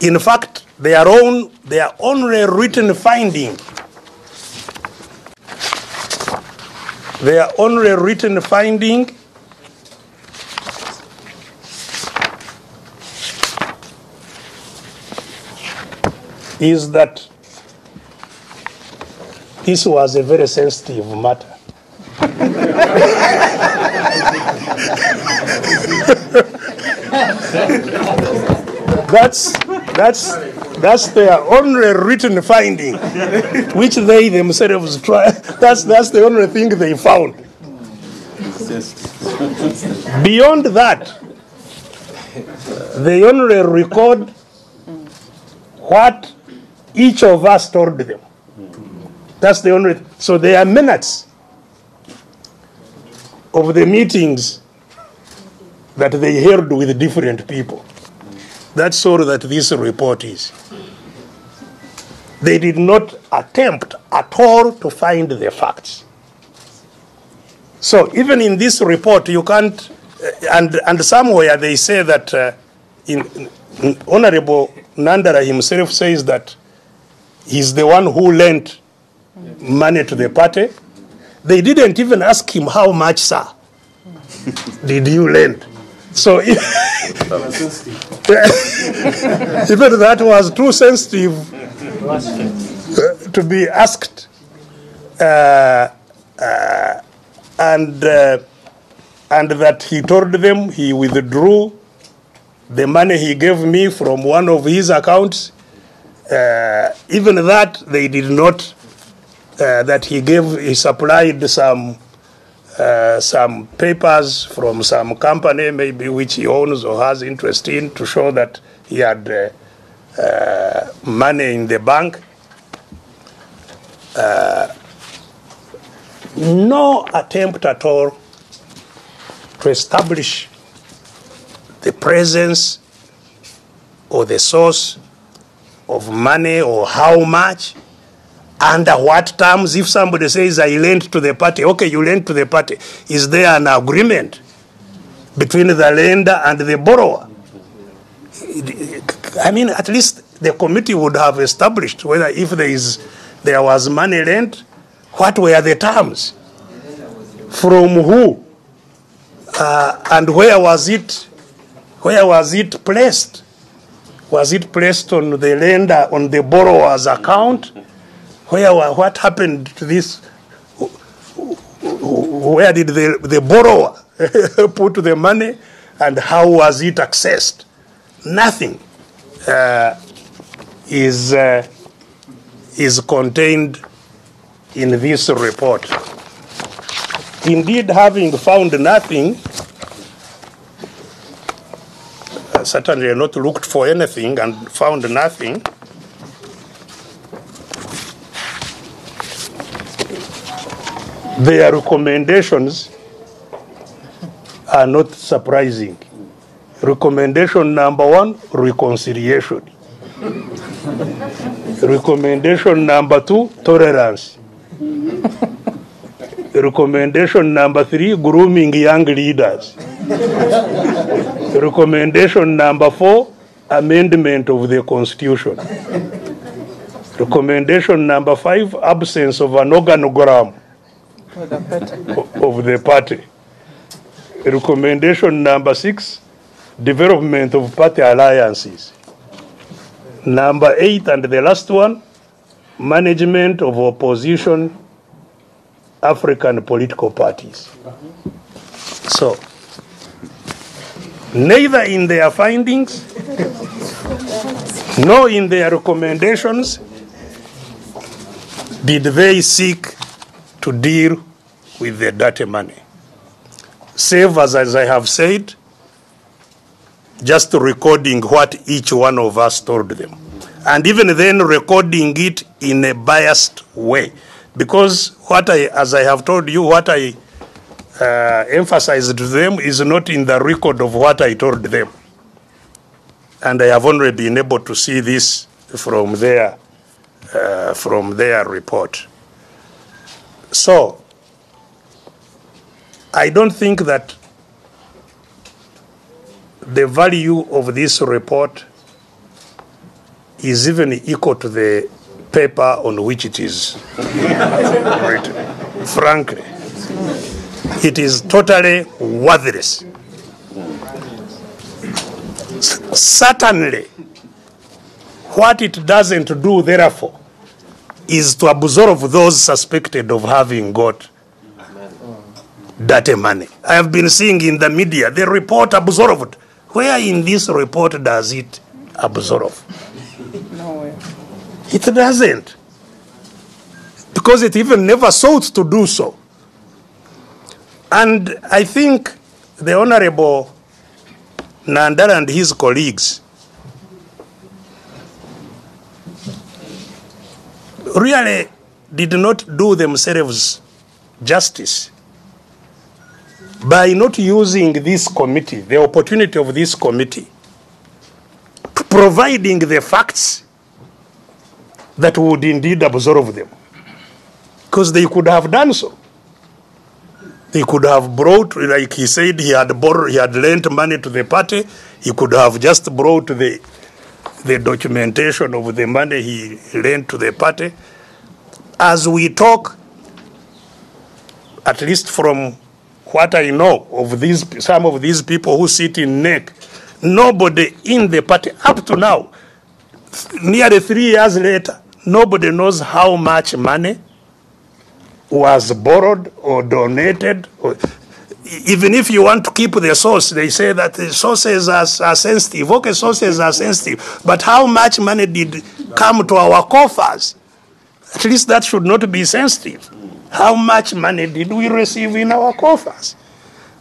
In fact, their own their only written finding, their only written finding is that this was a very sensitive matter. That's that's that's their only written finding, which they themselves try. That's that's the only thing they found. Beyond that, they only record what each of us told them. That's the only. So there are minutes of the meetings that they held with different people. That's all that this report is. They did not attempt at all to find the facts. So even in this report, you can't, uh, and, and somewhere they say that uh, in, in Honorable Nandala himself says that he's the one who lent money to the party. They didn't even ask him how much, sir, did you lend? So if, even that was too sensitive uh, to be asked. Uh, uh, and, uh, and that he told them he withdrew the money he gave me from one of his accounts. Uh, even that they did not, uh, that he gave, he supplied some uh, some papers from some company, maybe which he owns or has interest in, to show that he had uh, uh, money in the bank. Uh, no attempt at all to establish the presence or the source of money or how much under what terms? If somebody says i lent to the party okay you lent to the party. Is there an agreement between the lender and the borrower? I mean at least the committee would have established whether if there is there was money lent what were the terms? From who? Uh, and where was it where was it placed? Was it placed on the lender on the borrower's account where what happened to this where did the, the borrower put the money and how was it accessed? Nothing uh, is uh, is contained in this report. Indeed having found nothing uh, certainly not looked for anything and found nothing their recommendations are not surprising. Recommendation number one reconciliation. Recommendation number two tolerance. Recommendation number three grooming young leaders. Recommendation number four amendment of the constitution. Recommendation number five absence of an organogram For the party. o- of the party. Recommendation number six, development of party alliances. Number eight, and the last one, management of opposition African political parties. So, neither in their findings nor in their recommendations did they seek to deal with the dirty money. Save as, as I have said, just recording what each one of us told them. And even then recording it in a biased way. Because what I, as I have told you, what I uh, emphasized to them is not in the record of what I told them. And I have only been able to see this from their, uh, from their report. So, I don't think that the value of this report is even equal to the paper on which it is written. Frankly, it is totally worthless. S- Certainly, what it doesn't do, therefore, is to absolve those suspected of having got dirty money. I have been seeing in the media the report absolved. Where in this report does it absolve? Nowhere. It doesn't. Because it even never sought to do so. And I think the Honorable Nandala and his colleagues really did not do themselves justice by not using this committee, the opportunity of this committee, providing the facts that would indeed absolve them. Because they could have done so. They could have brought, like he said, he had borrowed, he had lent money to the party. He could have just brought the the documentation of the money he lent to the party. As we talk, at least from what I know of these some of these people who sit in NEC, nobody in the party up to now, nearly three years later, nobody knows how much money was borrowed or donated. Even if you want to keep the source, they say that the sources are, are sensitive. Okay, sources are sensitive. But how much money did come to our coffers? At least that should not be sensitive. How much money did we receive in our coffers?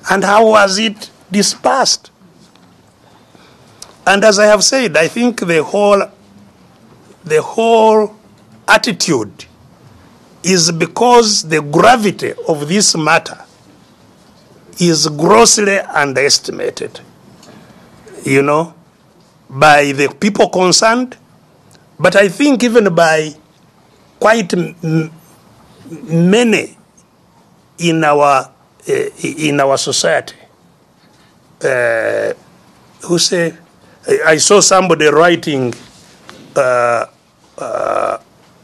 And how was it dispersed? And as I have said, I think the whole the whole attitude is because the gravity of this matter is grossly underestimated, you know, by the people concerned, but I think even by quite many in our uh, in our society. Uh, who say I saw somebody writing uh,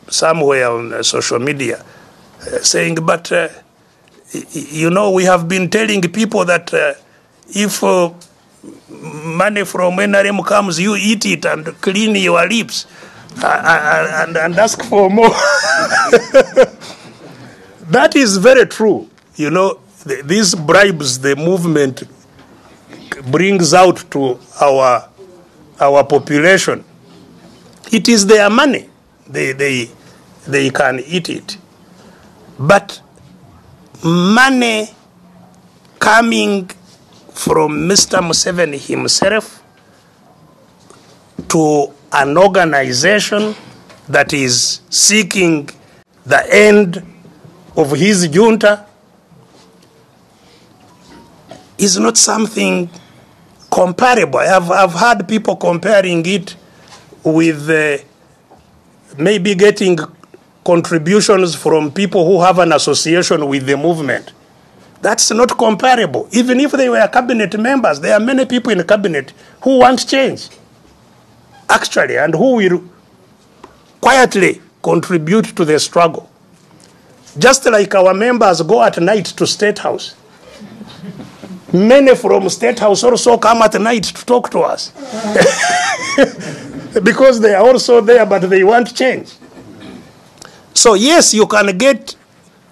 somewhere on social media saying, but you know, we have been telling people that uh, if uh, money from NRM comes, you eat it and clean your lips uh, and, and ask for more. that is very true. You know, th- these bribes the movement brings out to our our population, it is their money. They, they, they can eat it. But money coming from Mr. Museveni himself to an organization that is seeking the end of his junta is not something comparable. I've, I've had people comparing it with uh, maybe getting contributions from people who have an association with the movement. That's not comparable. Even if they were cabinet members, there are many people in the cabinet who want change, actually, and who will quietly contribute to the struggle. Just like our members go at night to State House. Many from State House also come at night to talk to us. because they are also there, but they want change. So, yes, you can get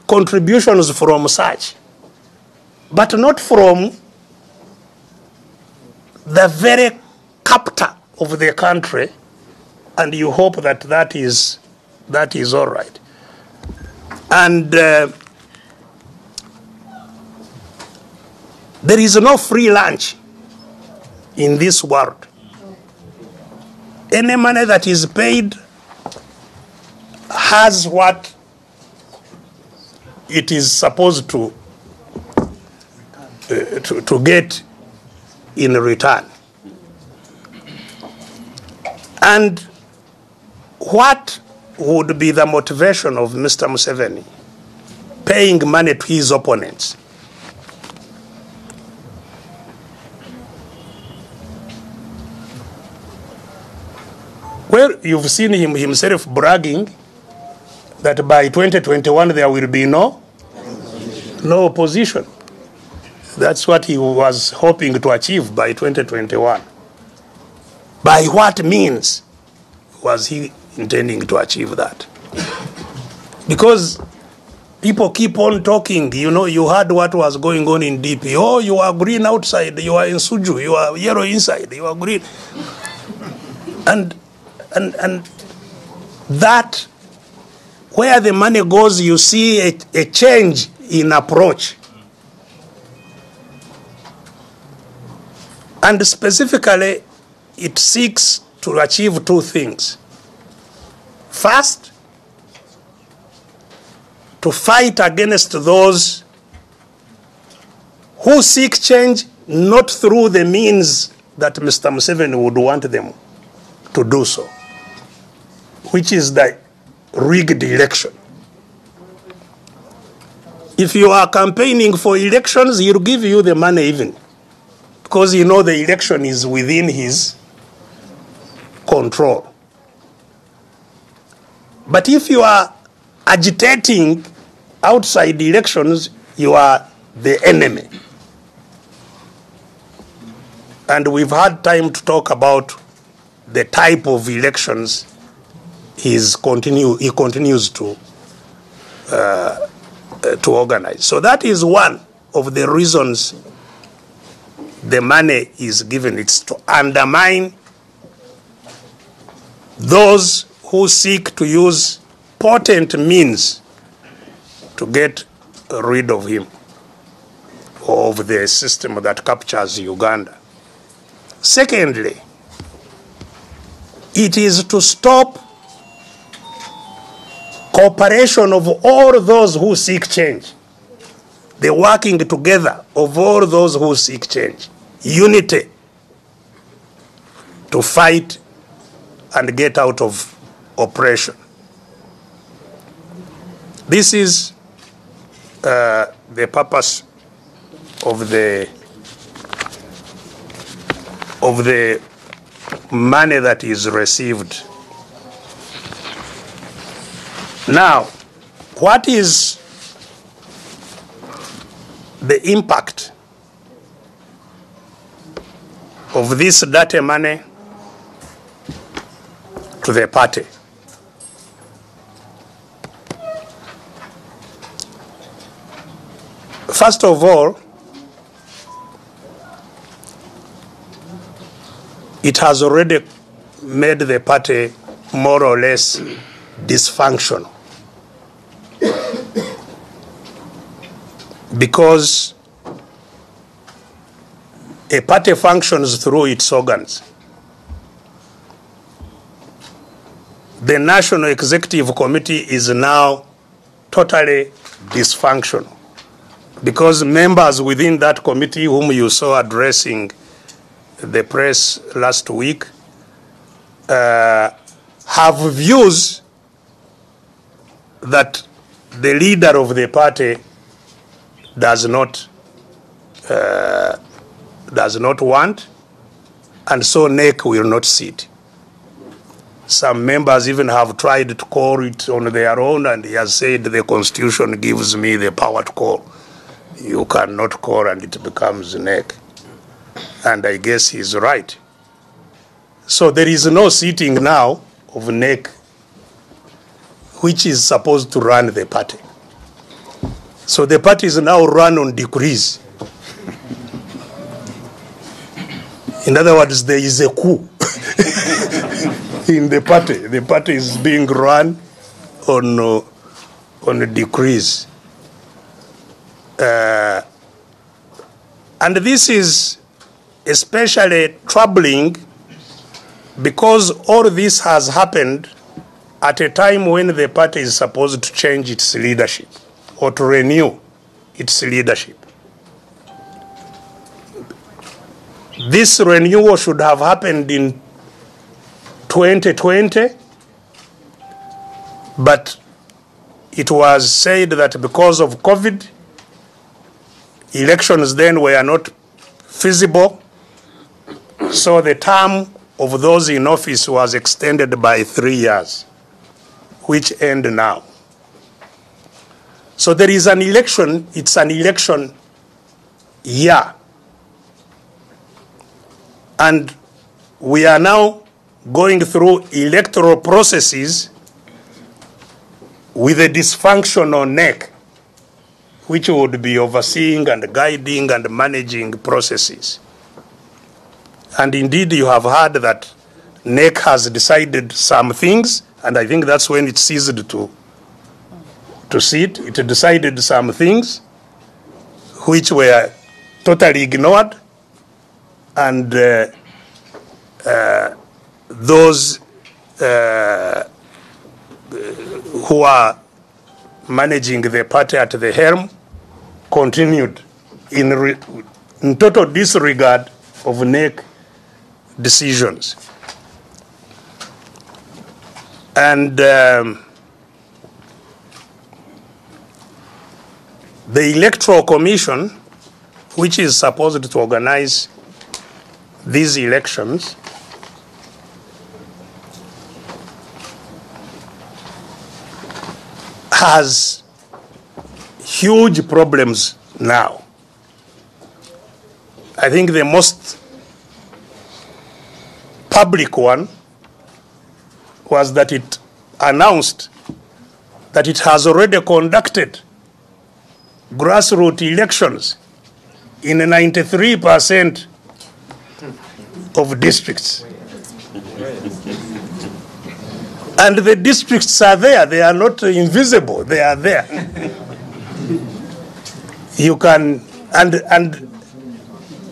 contributions from such, but not from the very captor of the country, and you hope that that is, that is all right. And uh, there is no free lunch in this world. Any money that is paid has what it is supposed to, uh, to, to get in return. And what would be the motivation of Mr. Museveni paying money to his opponents? Well, you've seen him himself bragging that by 2021 there will be no no opposition. That's what he was hoping to achieve by 2021. By what means was he intending to achieve that? Because people keep on talking, you know, you heard what was going on in DP. Oh, you are green outside, you are in Suju, you are yellow inside, you are green. And and and that where the money goes, you see a, a change in approach. And specifically, it seeks to achieve two things. First, to fight against those who seek change not through the means that Mr. Museveni would want them to do so, which is the rigged election. If you are campaigning for elections, he'll give you the money even because you know the election is within his control. But if you are agitating outside elections, you are the enemy. And we've had time to talk about the type of elections he's continue, he continues to, uh, uh, to organize. So that is one of the reasons the money is given. It's to undermine those who seek to use potent means to get rid of him, of the system that captures Uganda. Secondly, it is to stop cooperation of all those who seek change, the working together of all those who seek change, unity to fight and get out of oppression. This is uh, the purpose of the of the money that is received. Now, what is the impact of this dirty money to the party? First of all, it has already made the party more or less dysfunctional. Because a party functions through its organs. The National Executive Committee is now totally dysfunctional because members within that committee, whom you saw addressing the press last week, uh, have views that the leader of the party does not uh, does not want, and so NEC will not sit. Some members even have tried to call it on their own, and he has said the constitution gives me the power to call. You cannot call, and it becomes NEC. And I guess he's right. So there is no sitting now of NEC which is supposed to run the party. So the party is now run on decrees. In other words, there is a coup in the party. The party is being run on, uh, on decrees. Uh, and this is especially troubling because all this has happened at a time when the party is supposed to change its leadership or to renew its leadership. This renewal should have happened in 2020, but it was said that because of COVID, elections then were not feasible, so the term of those in office was extended by three years, which end now. So there is an election, it's an election year. And we are now going through electoral processes with a dysfunctional NEC, which would be overseeing and guiding and managing processes. And indeed, you have heard that NEC has decided some things, and I think that's when it ceased to, to sit. It it decided some things which were totally ignored, and uh, uh, those uh, who are managing the party at the helm continued in, re- in total disregard of NEC decisions. And um, the Electoral Commission, which is supposed to organize these elections, has huge problems now. I think the most public one was that it announced that it has already conducted grassroots elections in 93% of districts. And the districts are there, they are not invisible, they are there. you can, and, and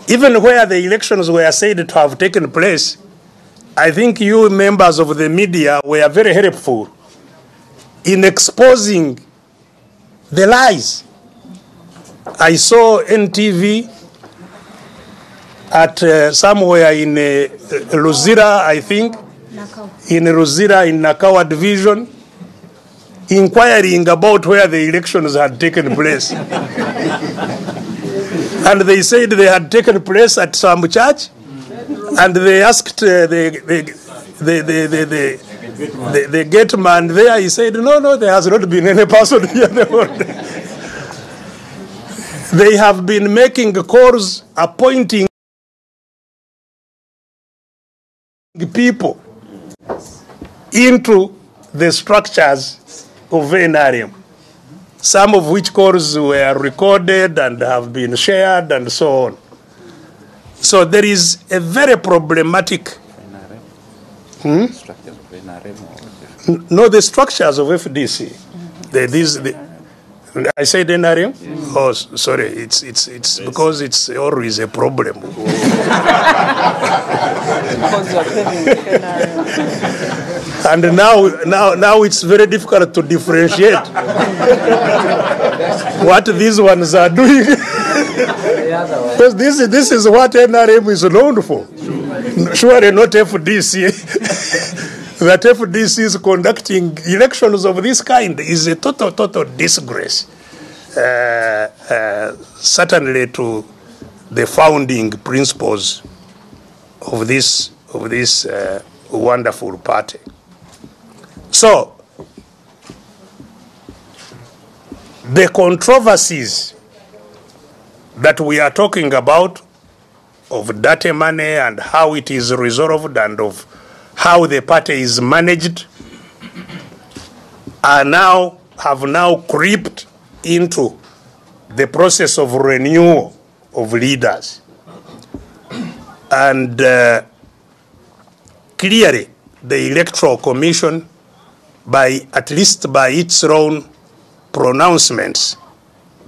even where the elections were said to have taken place, I think you members of the media were very helpful in exposing the lies. I saw NTV at uh, somewhere in uh, Luzira, I think, in Luzira, in Nakawa division, inquiring about where the elections had taken place. and they said they had taken place at some church, and they asked uh, the, the, the, the, the, the the, the gate man there, he said, no, no, there has not been any person here. they have been making calls appointing people into the structures of NRM, some of which calls were recorded and have been shared and so on. So there is a very problematic. Hmm? No, the structures of FDC. The, these, the, I said NRM? Oh, sorry, it's, it's, it's because it's always a problem. Because you are having NRM. And now, now, now it's very difficult to differentiate what these ones are doing. because this, is- this is what NRM is known for. Surely not FDC. That FDC is conducting elections of this kind is a total, total disgrace. Uh, uh, certainly to the founding principles of this, of this uh, wonderful party. So, the controversies that we are talking about of dirty money and how it is resolved and of how the party is managed are now have now crept into the process of renewal of leaders. And uh, clearly the electoral commission by at least by its own pronouncements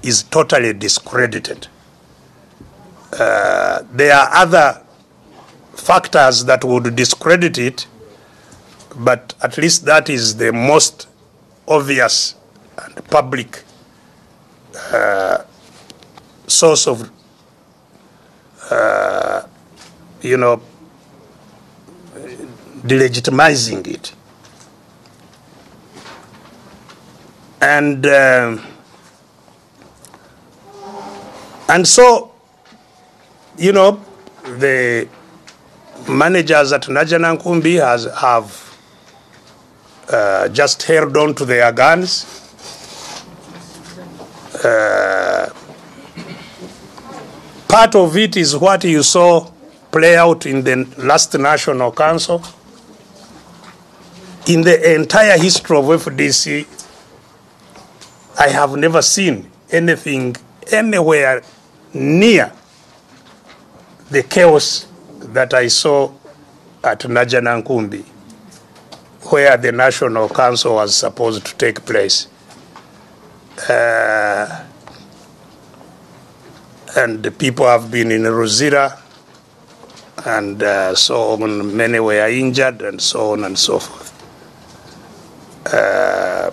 is totally discredited. Uh, there are other factors that would discredit it but at least that is the most obvious and public uh, source of uh, you know delegitimizing it. And um, and so you know the managers at Najjanankumbi has have uh, just held on to their guns. Uh, part of it is what you saw play out in the last National Council. In the entire history of FDC, I have never seen anything anywhere near the chaos that I saw at Najjanankumbi, where the National Council was supposed to take place. Uh, and the people have been in Luzira, and uh, so on. Many were injured, and so on and so forth. Uh,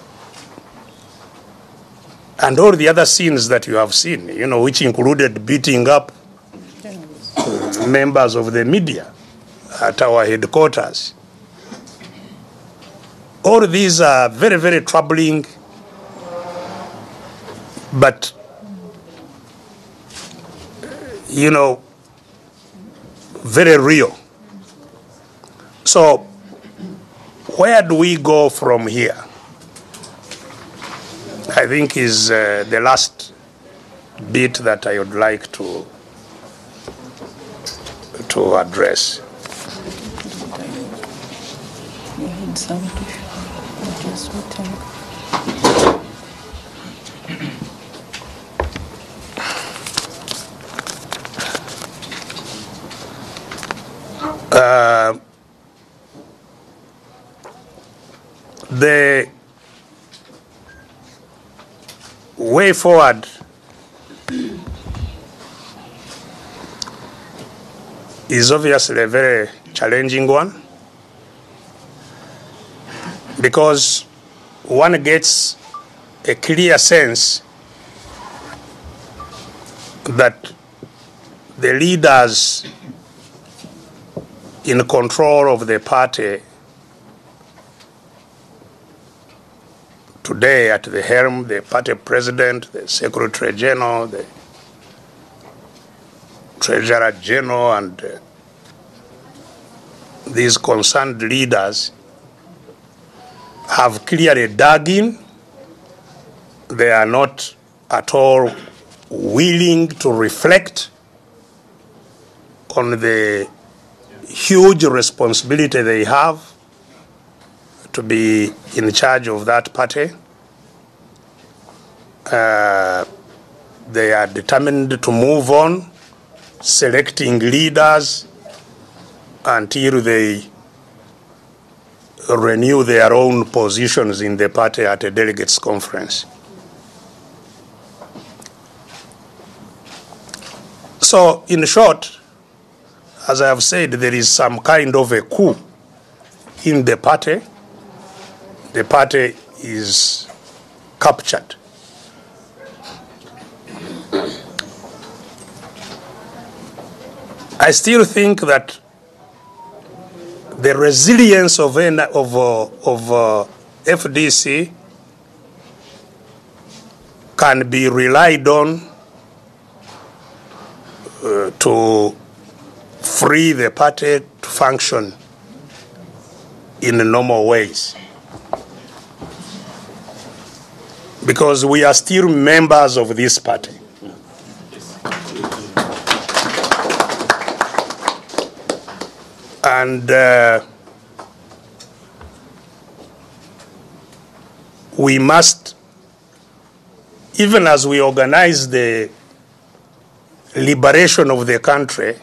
and all the other scenes that you have seen, you know, which included beating up members of the media at our headquarters. All these are very, very troubling, but, you know, very real. So, where do we go from here? I think is uh, the last bit that I would like to to address. Uh, the way forward is obviously a very challenging one because one gets a clear sense that the leaders in control of the party today at the helm, the party president, the secretary general, the treasurer general, and uh, these concerned leaders have clearly dug in. They are not at all willing to reflect on the huge responsibility they have to be in charge of that party. Uh, they are determined to move on, selecting leaders until they renew their own positions in the party at a delegates conference. So, in short, as I have said, there is some kind of a coup in the party. The party is captured. I still think that the resilience of, of, uh, of uh, FDC can be relied on uh, to free the party to function in normal ways. because we are still members of this party. And uh, we must, even as we organize the liberation of the country,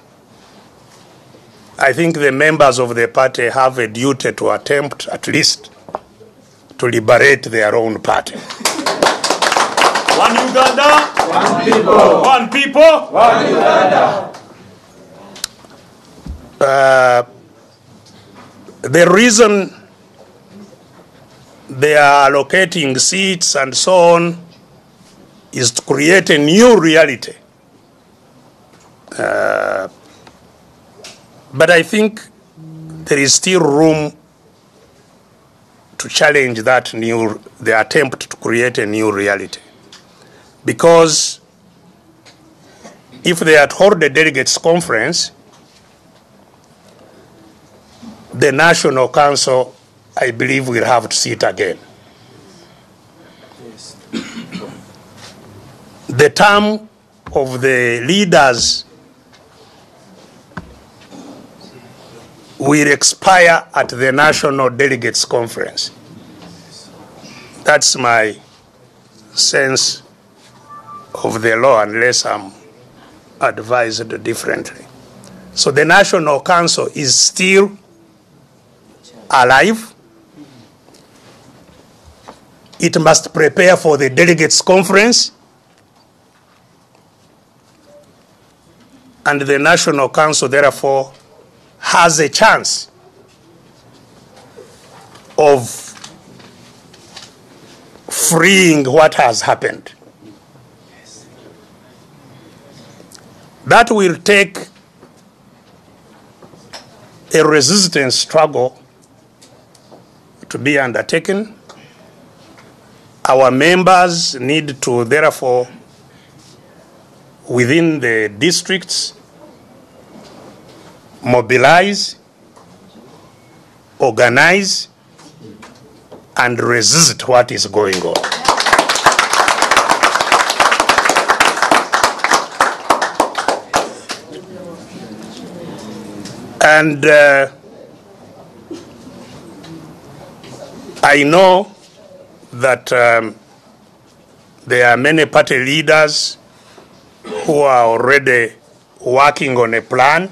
I think the members of the party have a duty to attempt at least to liberate their own party. One Uganda, One people, one people, one Uganda. Uh, the reason they are allocating seats and so on is to create a new reality. Uh, but I think there is still room to challenge that new, the attempt to create a new reality. Because if they had held a delegates conference, the National Council, I believe, will have to sit again. The term of the leaders will expire at the National Delegates Conference. That's my sense of the law, unless I'm advised differently. So the National Council is still alive. It must prepare for the delegates conference. And the National Council, therefore, has a chance of freeing what has happened. That will take a resistance struggle to be undertaken. Our members need to, therefore, within the districts, mobilize, organize, and resist what is going on. And uh, I know that um, there are many party leaders who are already working on a plan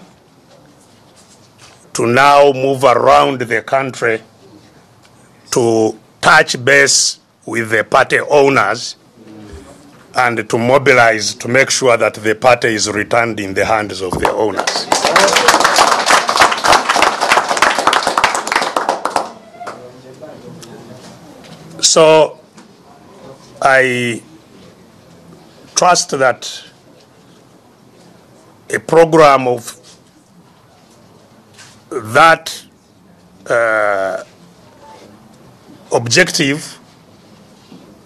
to now move around the country to touch base with the party owners and to mobilize to make sure that the party is returned in the hands of the owners. So I trust that a program of that uh, objective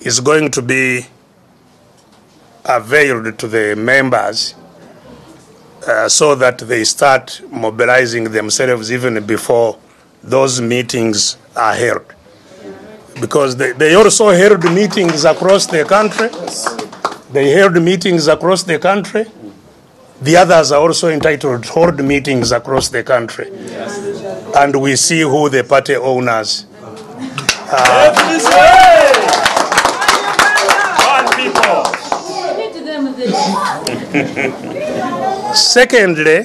is going to be availed to the members uh, so that they start mobilizing themselves even before those meetings are held. Because they, they also held meetings across the country. They held meetings across the country. The others are also entitled to hold meetings across the country. And we see who the party owners Left this way. One people. Hit them with the Secondly,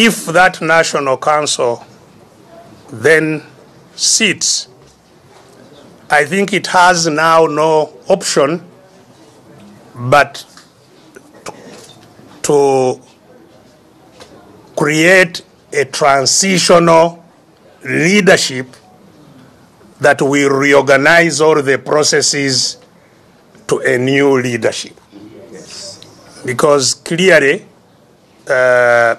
if that national council then sits, I think it has now no option but to create a transitional leadership that will reorganize all the processes to a new leadership. Yes. Because clearly, uh,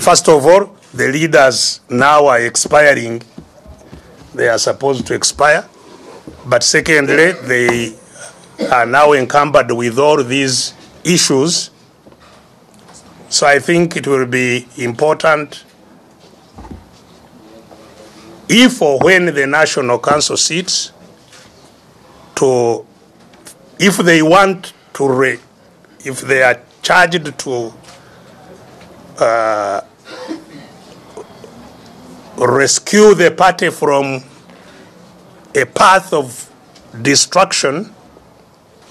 first of all, the leaders now are expiring. They are supposed to expire. But secondly, they are now encumbered with all these issues. So I think it will be important if or when the National Council sits, to if they want to re, if they are charged to uh, rescue the party from a path of destruction,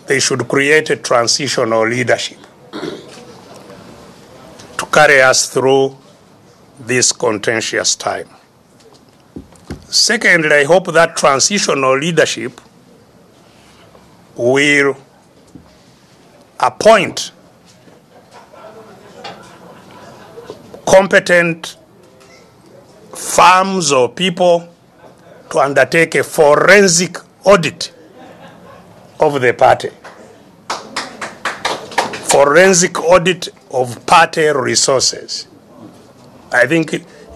they should create a transitional leadership to carry us through this contentious time. Secondly, I hope that transitional leadership will appoint competent firms or people to undertake a forensic audit of the party. Forensic audit of party resources. I think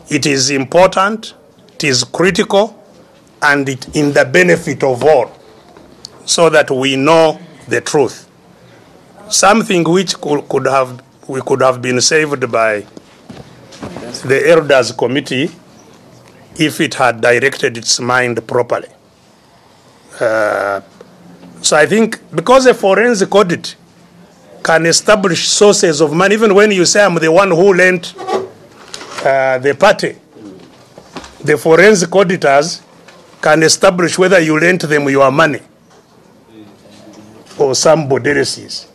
it, is important, it is critical, and it in the benefit of all, so that we know the truth. Something which could, could have we could have been saved by the elders committee if it had directed its mind properly. Uh, so I think because a forensic audit can establish sources of money, even when you say I'm the one who lent uh, the party, the forensic auditors can establish whether you lent them your money or somebody else's.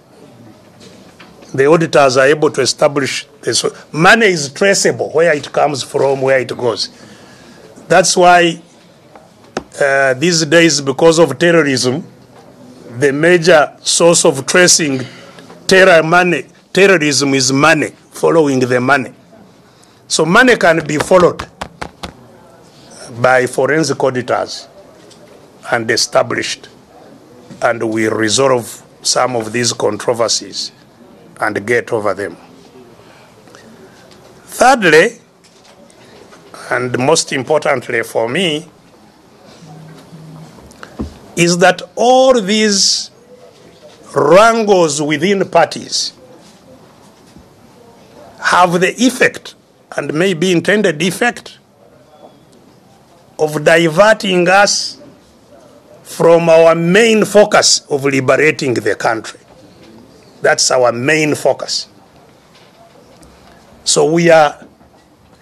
The auditors are able to establish this. Money is traceable, where it comes from, where it goes. That's why uh, these days, because of terrorism, the major source of tracing terror money, terrorism is money, following the money. So money can be followed by forensic auditors and established, and we resolve some of these controversies and get over them. Thirdly, and most importantly for me, is that all these wrangles within parties have the effect and may be intended effect of diverting us from our main focus of liberating the country. That's our main focus. So we are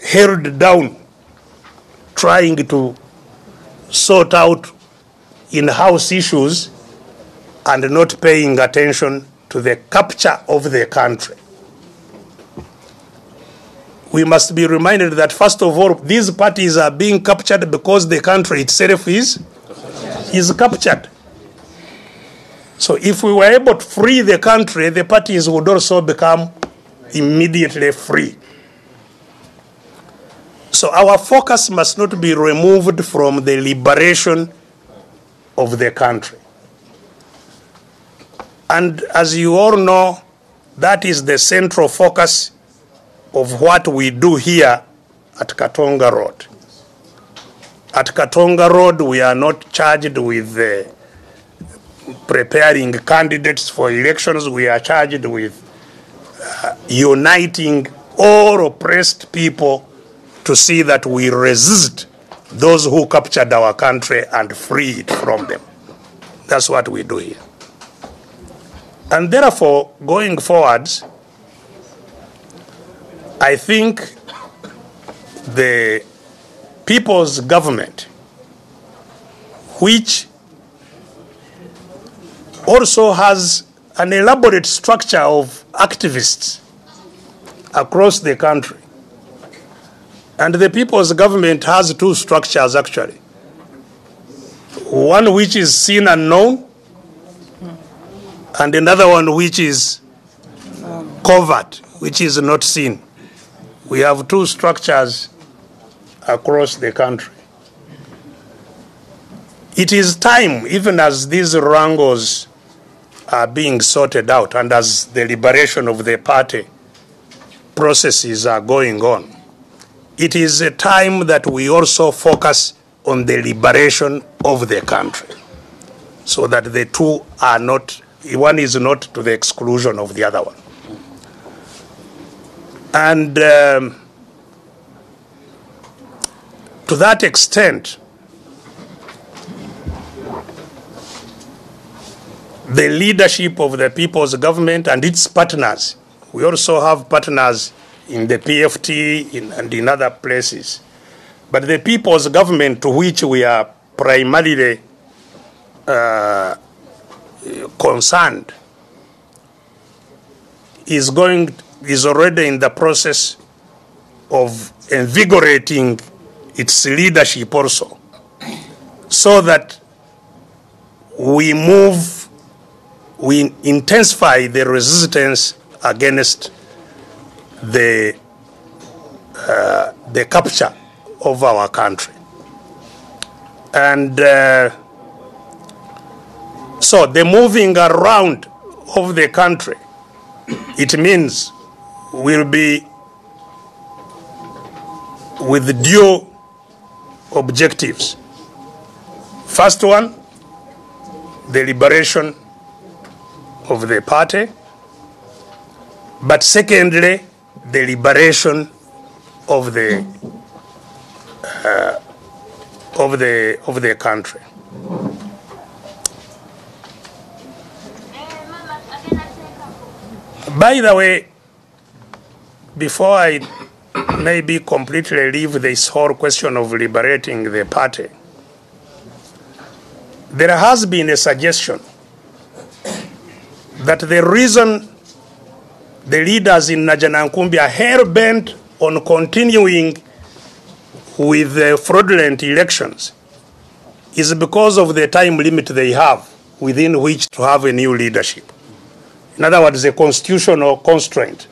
held down trying to sort out in house issues and not paying attention to the capture of the country. We must be reminded that, first of all, these parties are being captured because the country itself is, is captured. So, if we were able to free the country, the parties would also become immediately free. So, our focus must not be removed from the liberation of the country. And as you all know, that is the central focus of what we do here at Katonga Road. At Katonga Road, we are not charged with uh, preparing candidates for elections, we are charged with uh, uniting all oppressed people to see that we resist those who captured our country and free it from them. That's what we do here. And therefore, going forwards, I think the people's government, which also has an elaborate structure of activists across the country. And the people's government has two structures actually. One which is seen and known, and another one which is covert, which is not seen. We have two structures across the country. It is time, even as these wrangles are being sorted out and as the liberation of the party processes are going on, it is a time that we also focus on the liberation of the country so that the two are not, one is not to the exclusion of the other one. And um, to that extent, the leadership of the people's government and its partners, we also have partners in the PFT in, and in other places, but the people's government to which we are primarily uh, concerned is going is already in the process of invigorating its leadership also so that we move we intensify the resistance against the uh, the capture of our country and uh, so the moving around of the country it means will be with due objectives. First one, the liberation of the party, but secondly, the liberation of the uh, of the of the country. By the way, before I maybe completely leave this whole question of liberating the party, there has been a suggestion that the reason the leaders in Najjanankumbi are hell bent on continuing with the fraudulent elections is because of the time limit they have within which to have a new leadership. In other words, a constitutional constraint.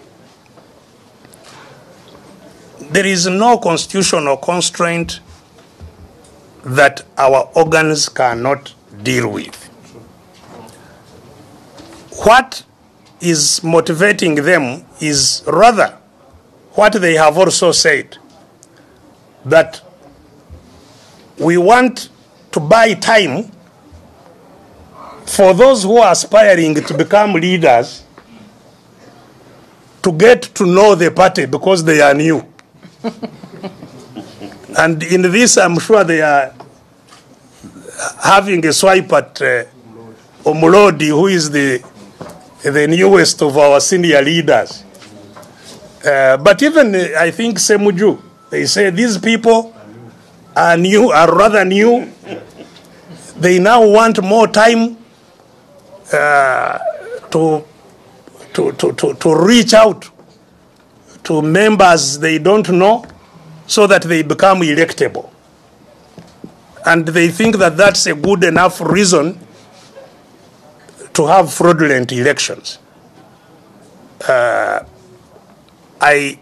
There is no constitutional constraint that our organs cannot deal with. What is motivating them is rather what they have also said that we want to buy time for those who are aspiring to become leaders to get to know the party because they are new. and in this, I'm sure they are having a swipe at uh, Omulodi, who is the, the newest of our senior leaders. Uh, but even, uh, I think, Ssemujju, they say these people are new, are rather new. They now want more time uh, to, to, to, to, to reach out to members they don't know so that they become electable. And they think that that's a good enough reason to have fraudulent elections. Uh, I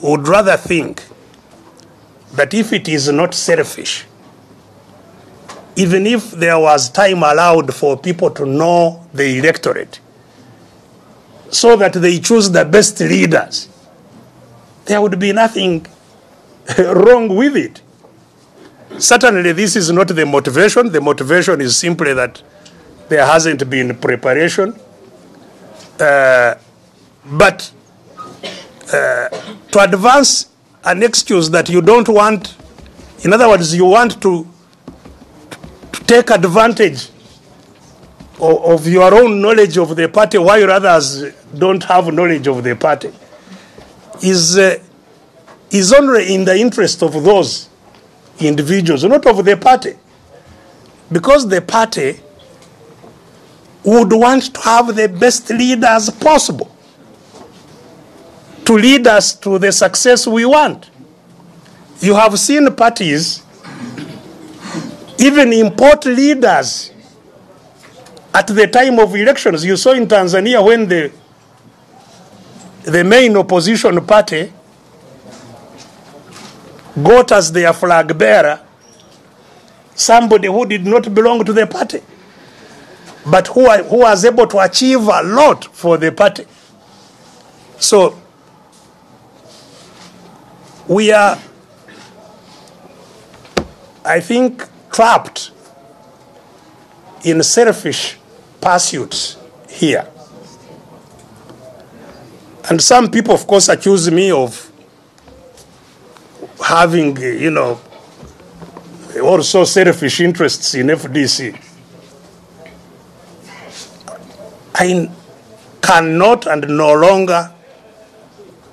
would rather think that if it is not selfish, even if there was time allowed for people to know the electorate, so that they choose the best leaders, there would be nothing wrong with it. Certainly, this is not the motivation. The motivation is simply that there hasn't been preparation. Uh, but uh, to advance an excuse that you don't want, in other words, you want to, to take advantage of, of your own knowledge of the party while others don't have knowledge of the party, is, uh, is only in the interest of those individuals, not of the party. Because the party would want to have the best leaders possible to lead us to the success we want. You have seen parties even import leaders at the time of elections. You saw in Tanzania when the, the main opposition party got as their flag bearer somebody who did not belong to the party, but who, who was able to achieve a lot for the party. So we are, I think, trapped in selfish pursuits here. And some people, of course, accuse me of having, you know, also selfish interests in FDC. I cannot and no longer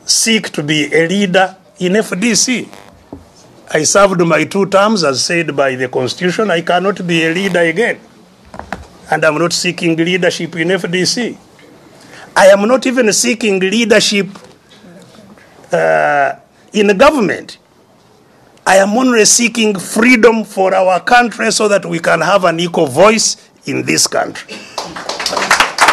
seek to be a leader in FDC. I served my two terms as said by the Constitution. I cannot be a leader again. And I'm not seeking leadership in FDC. I am not even seeking leadership uh, in the government. I am only seeking freedom for our country so that we can have an equal voice in this country.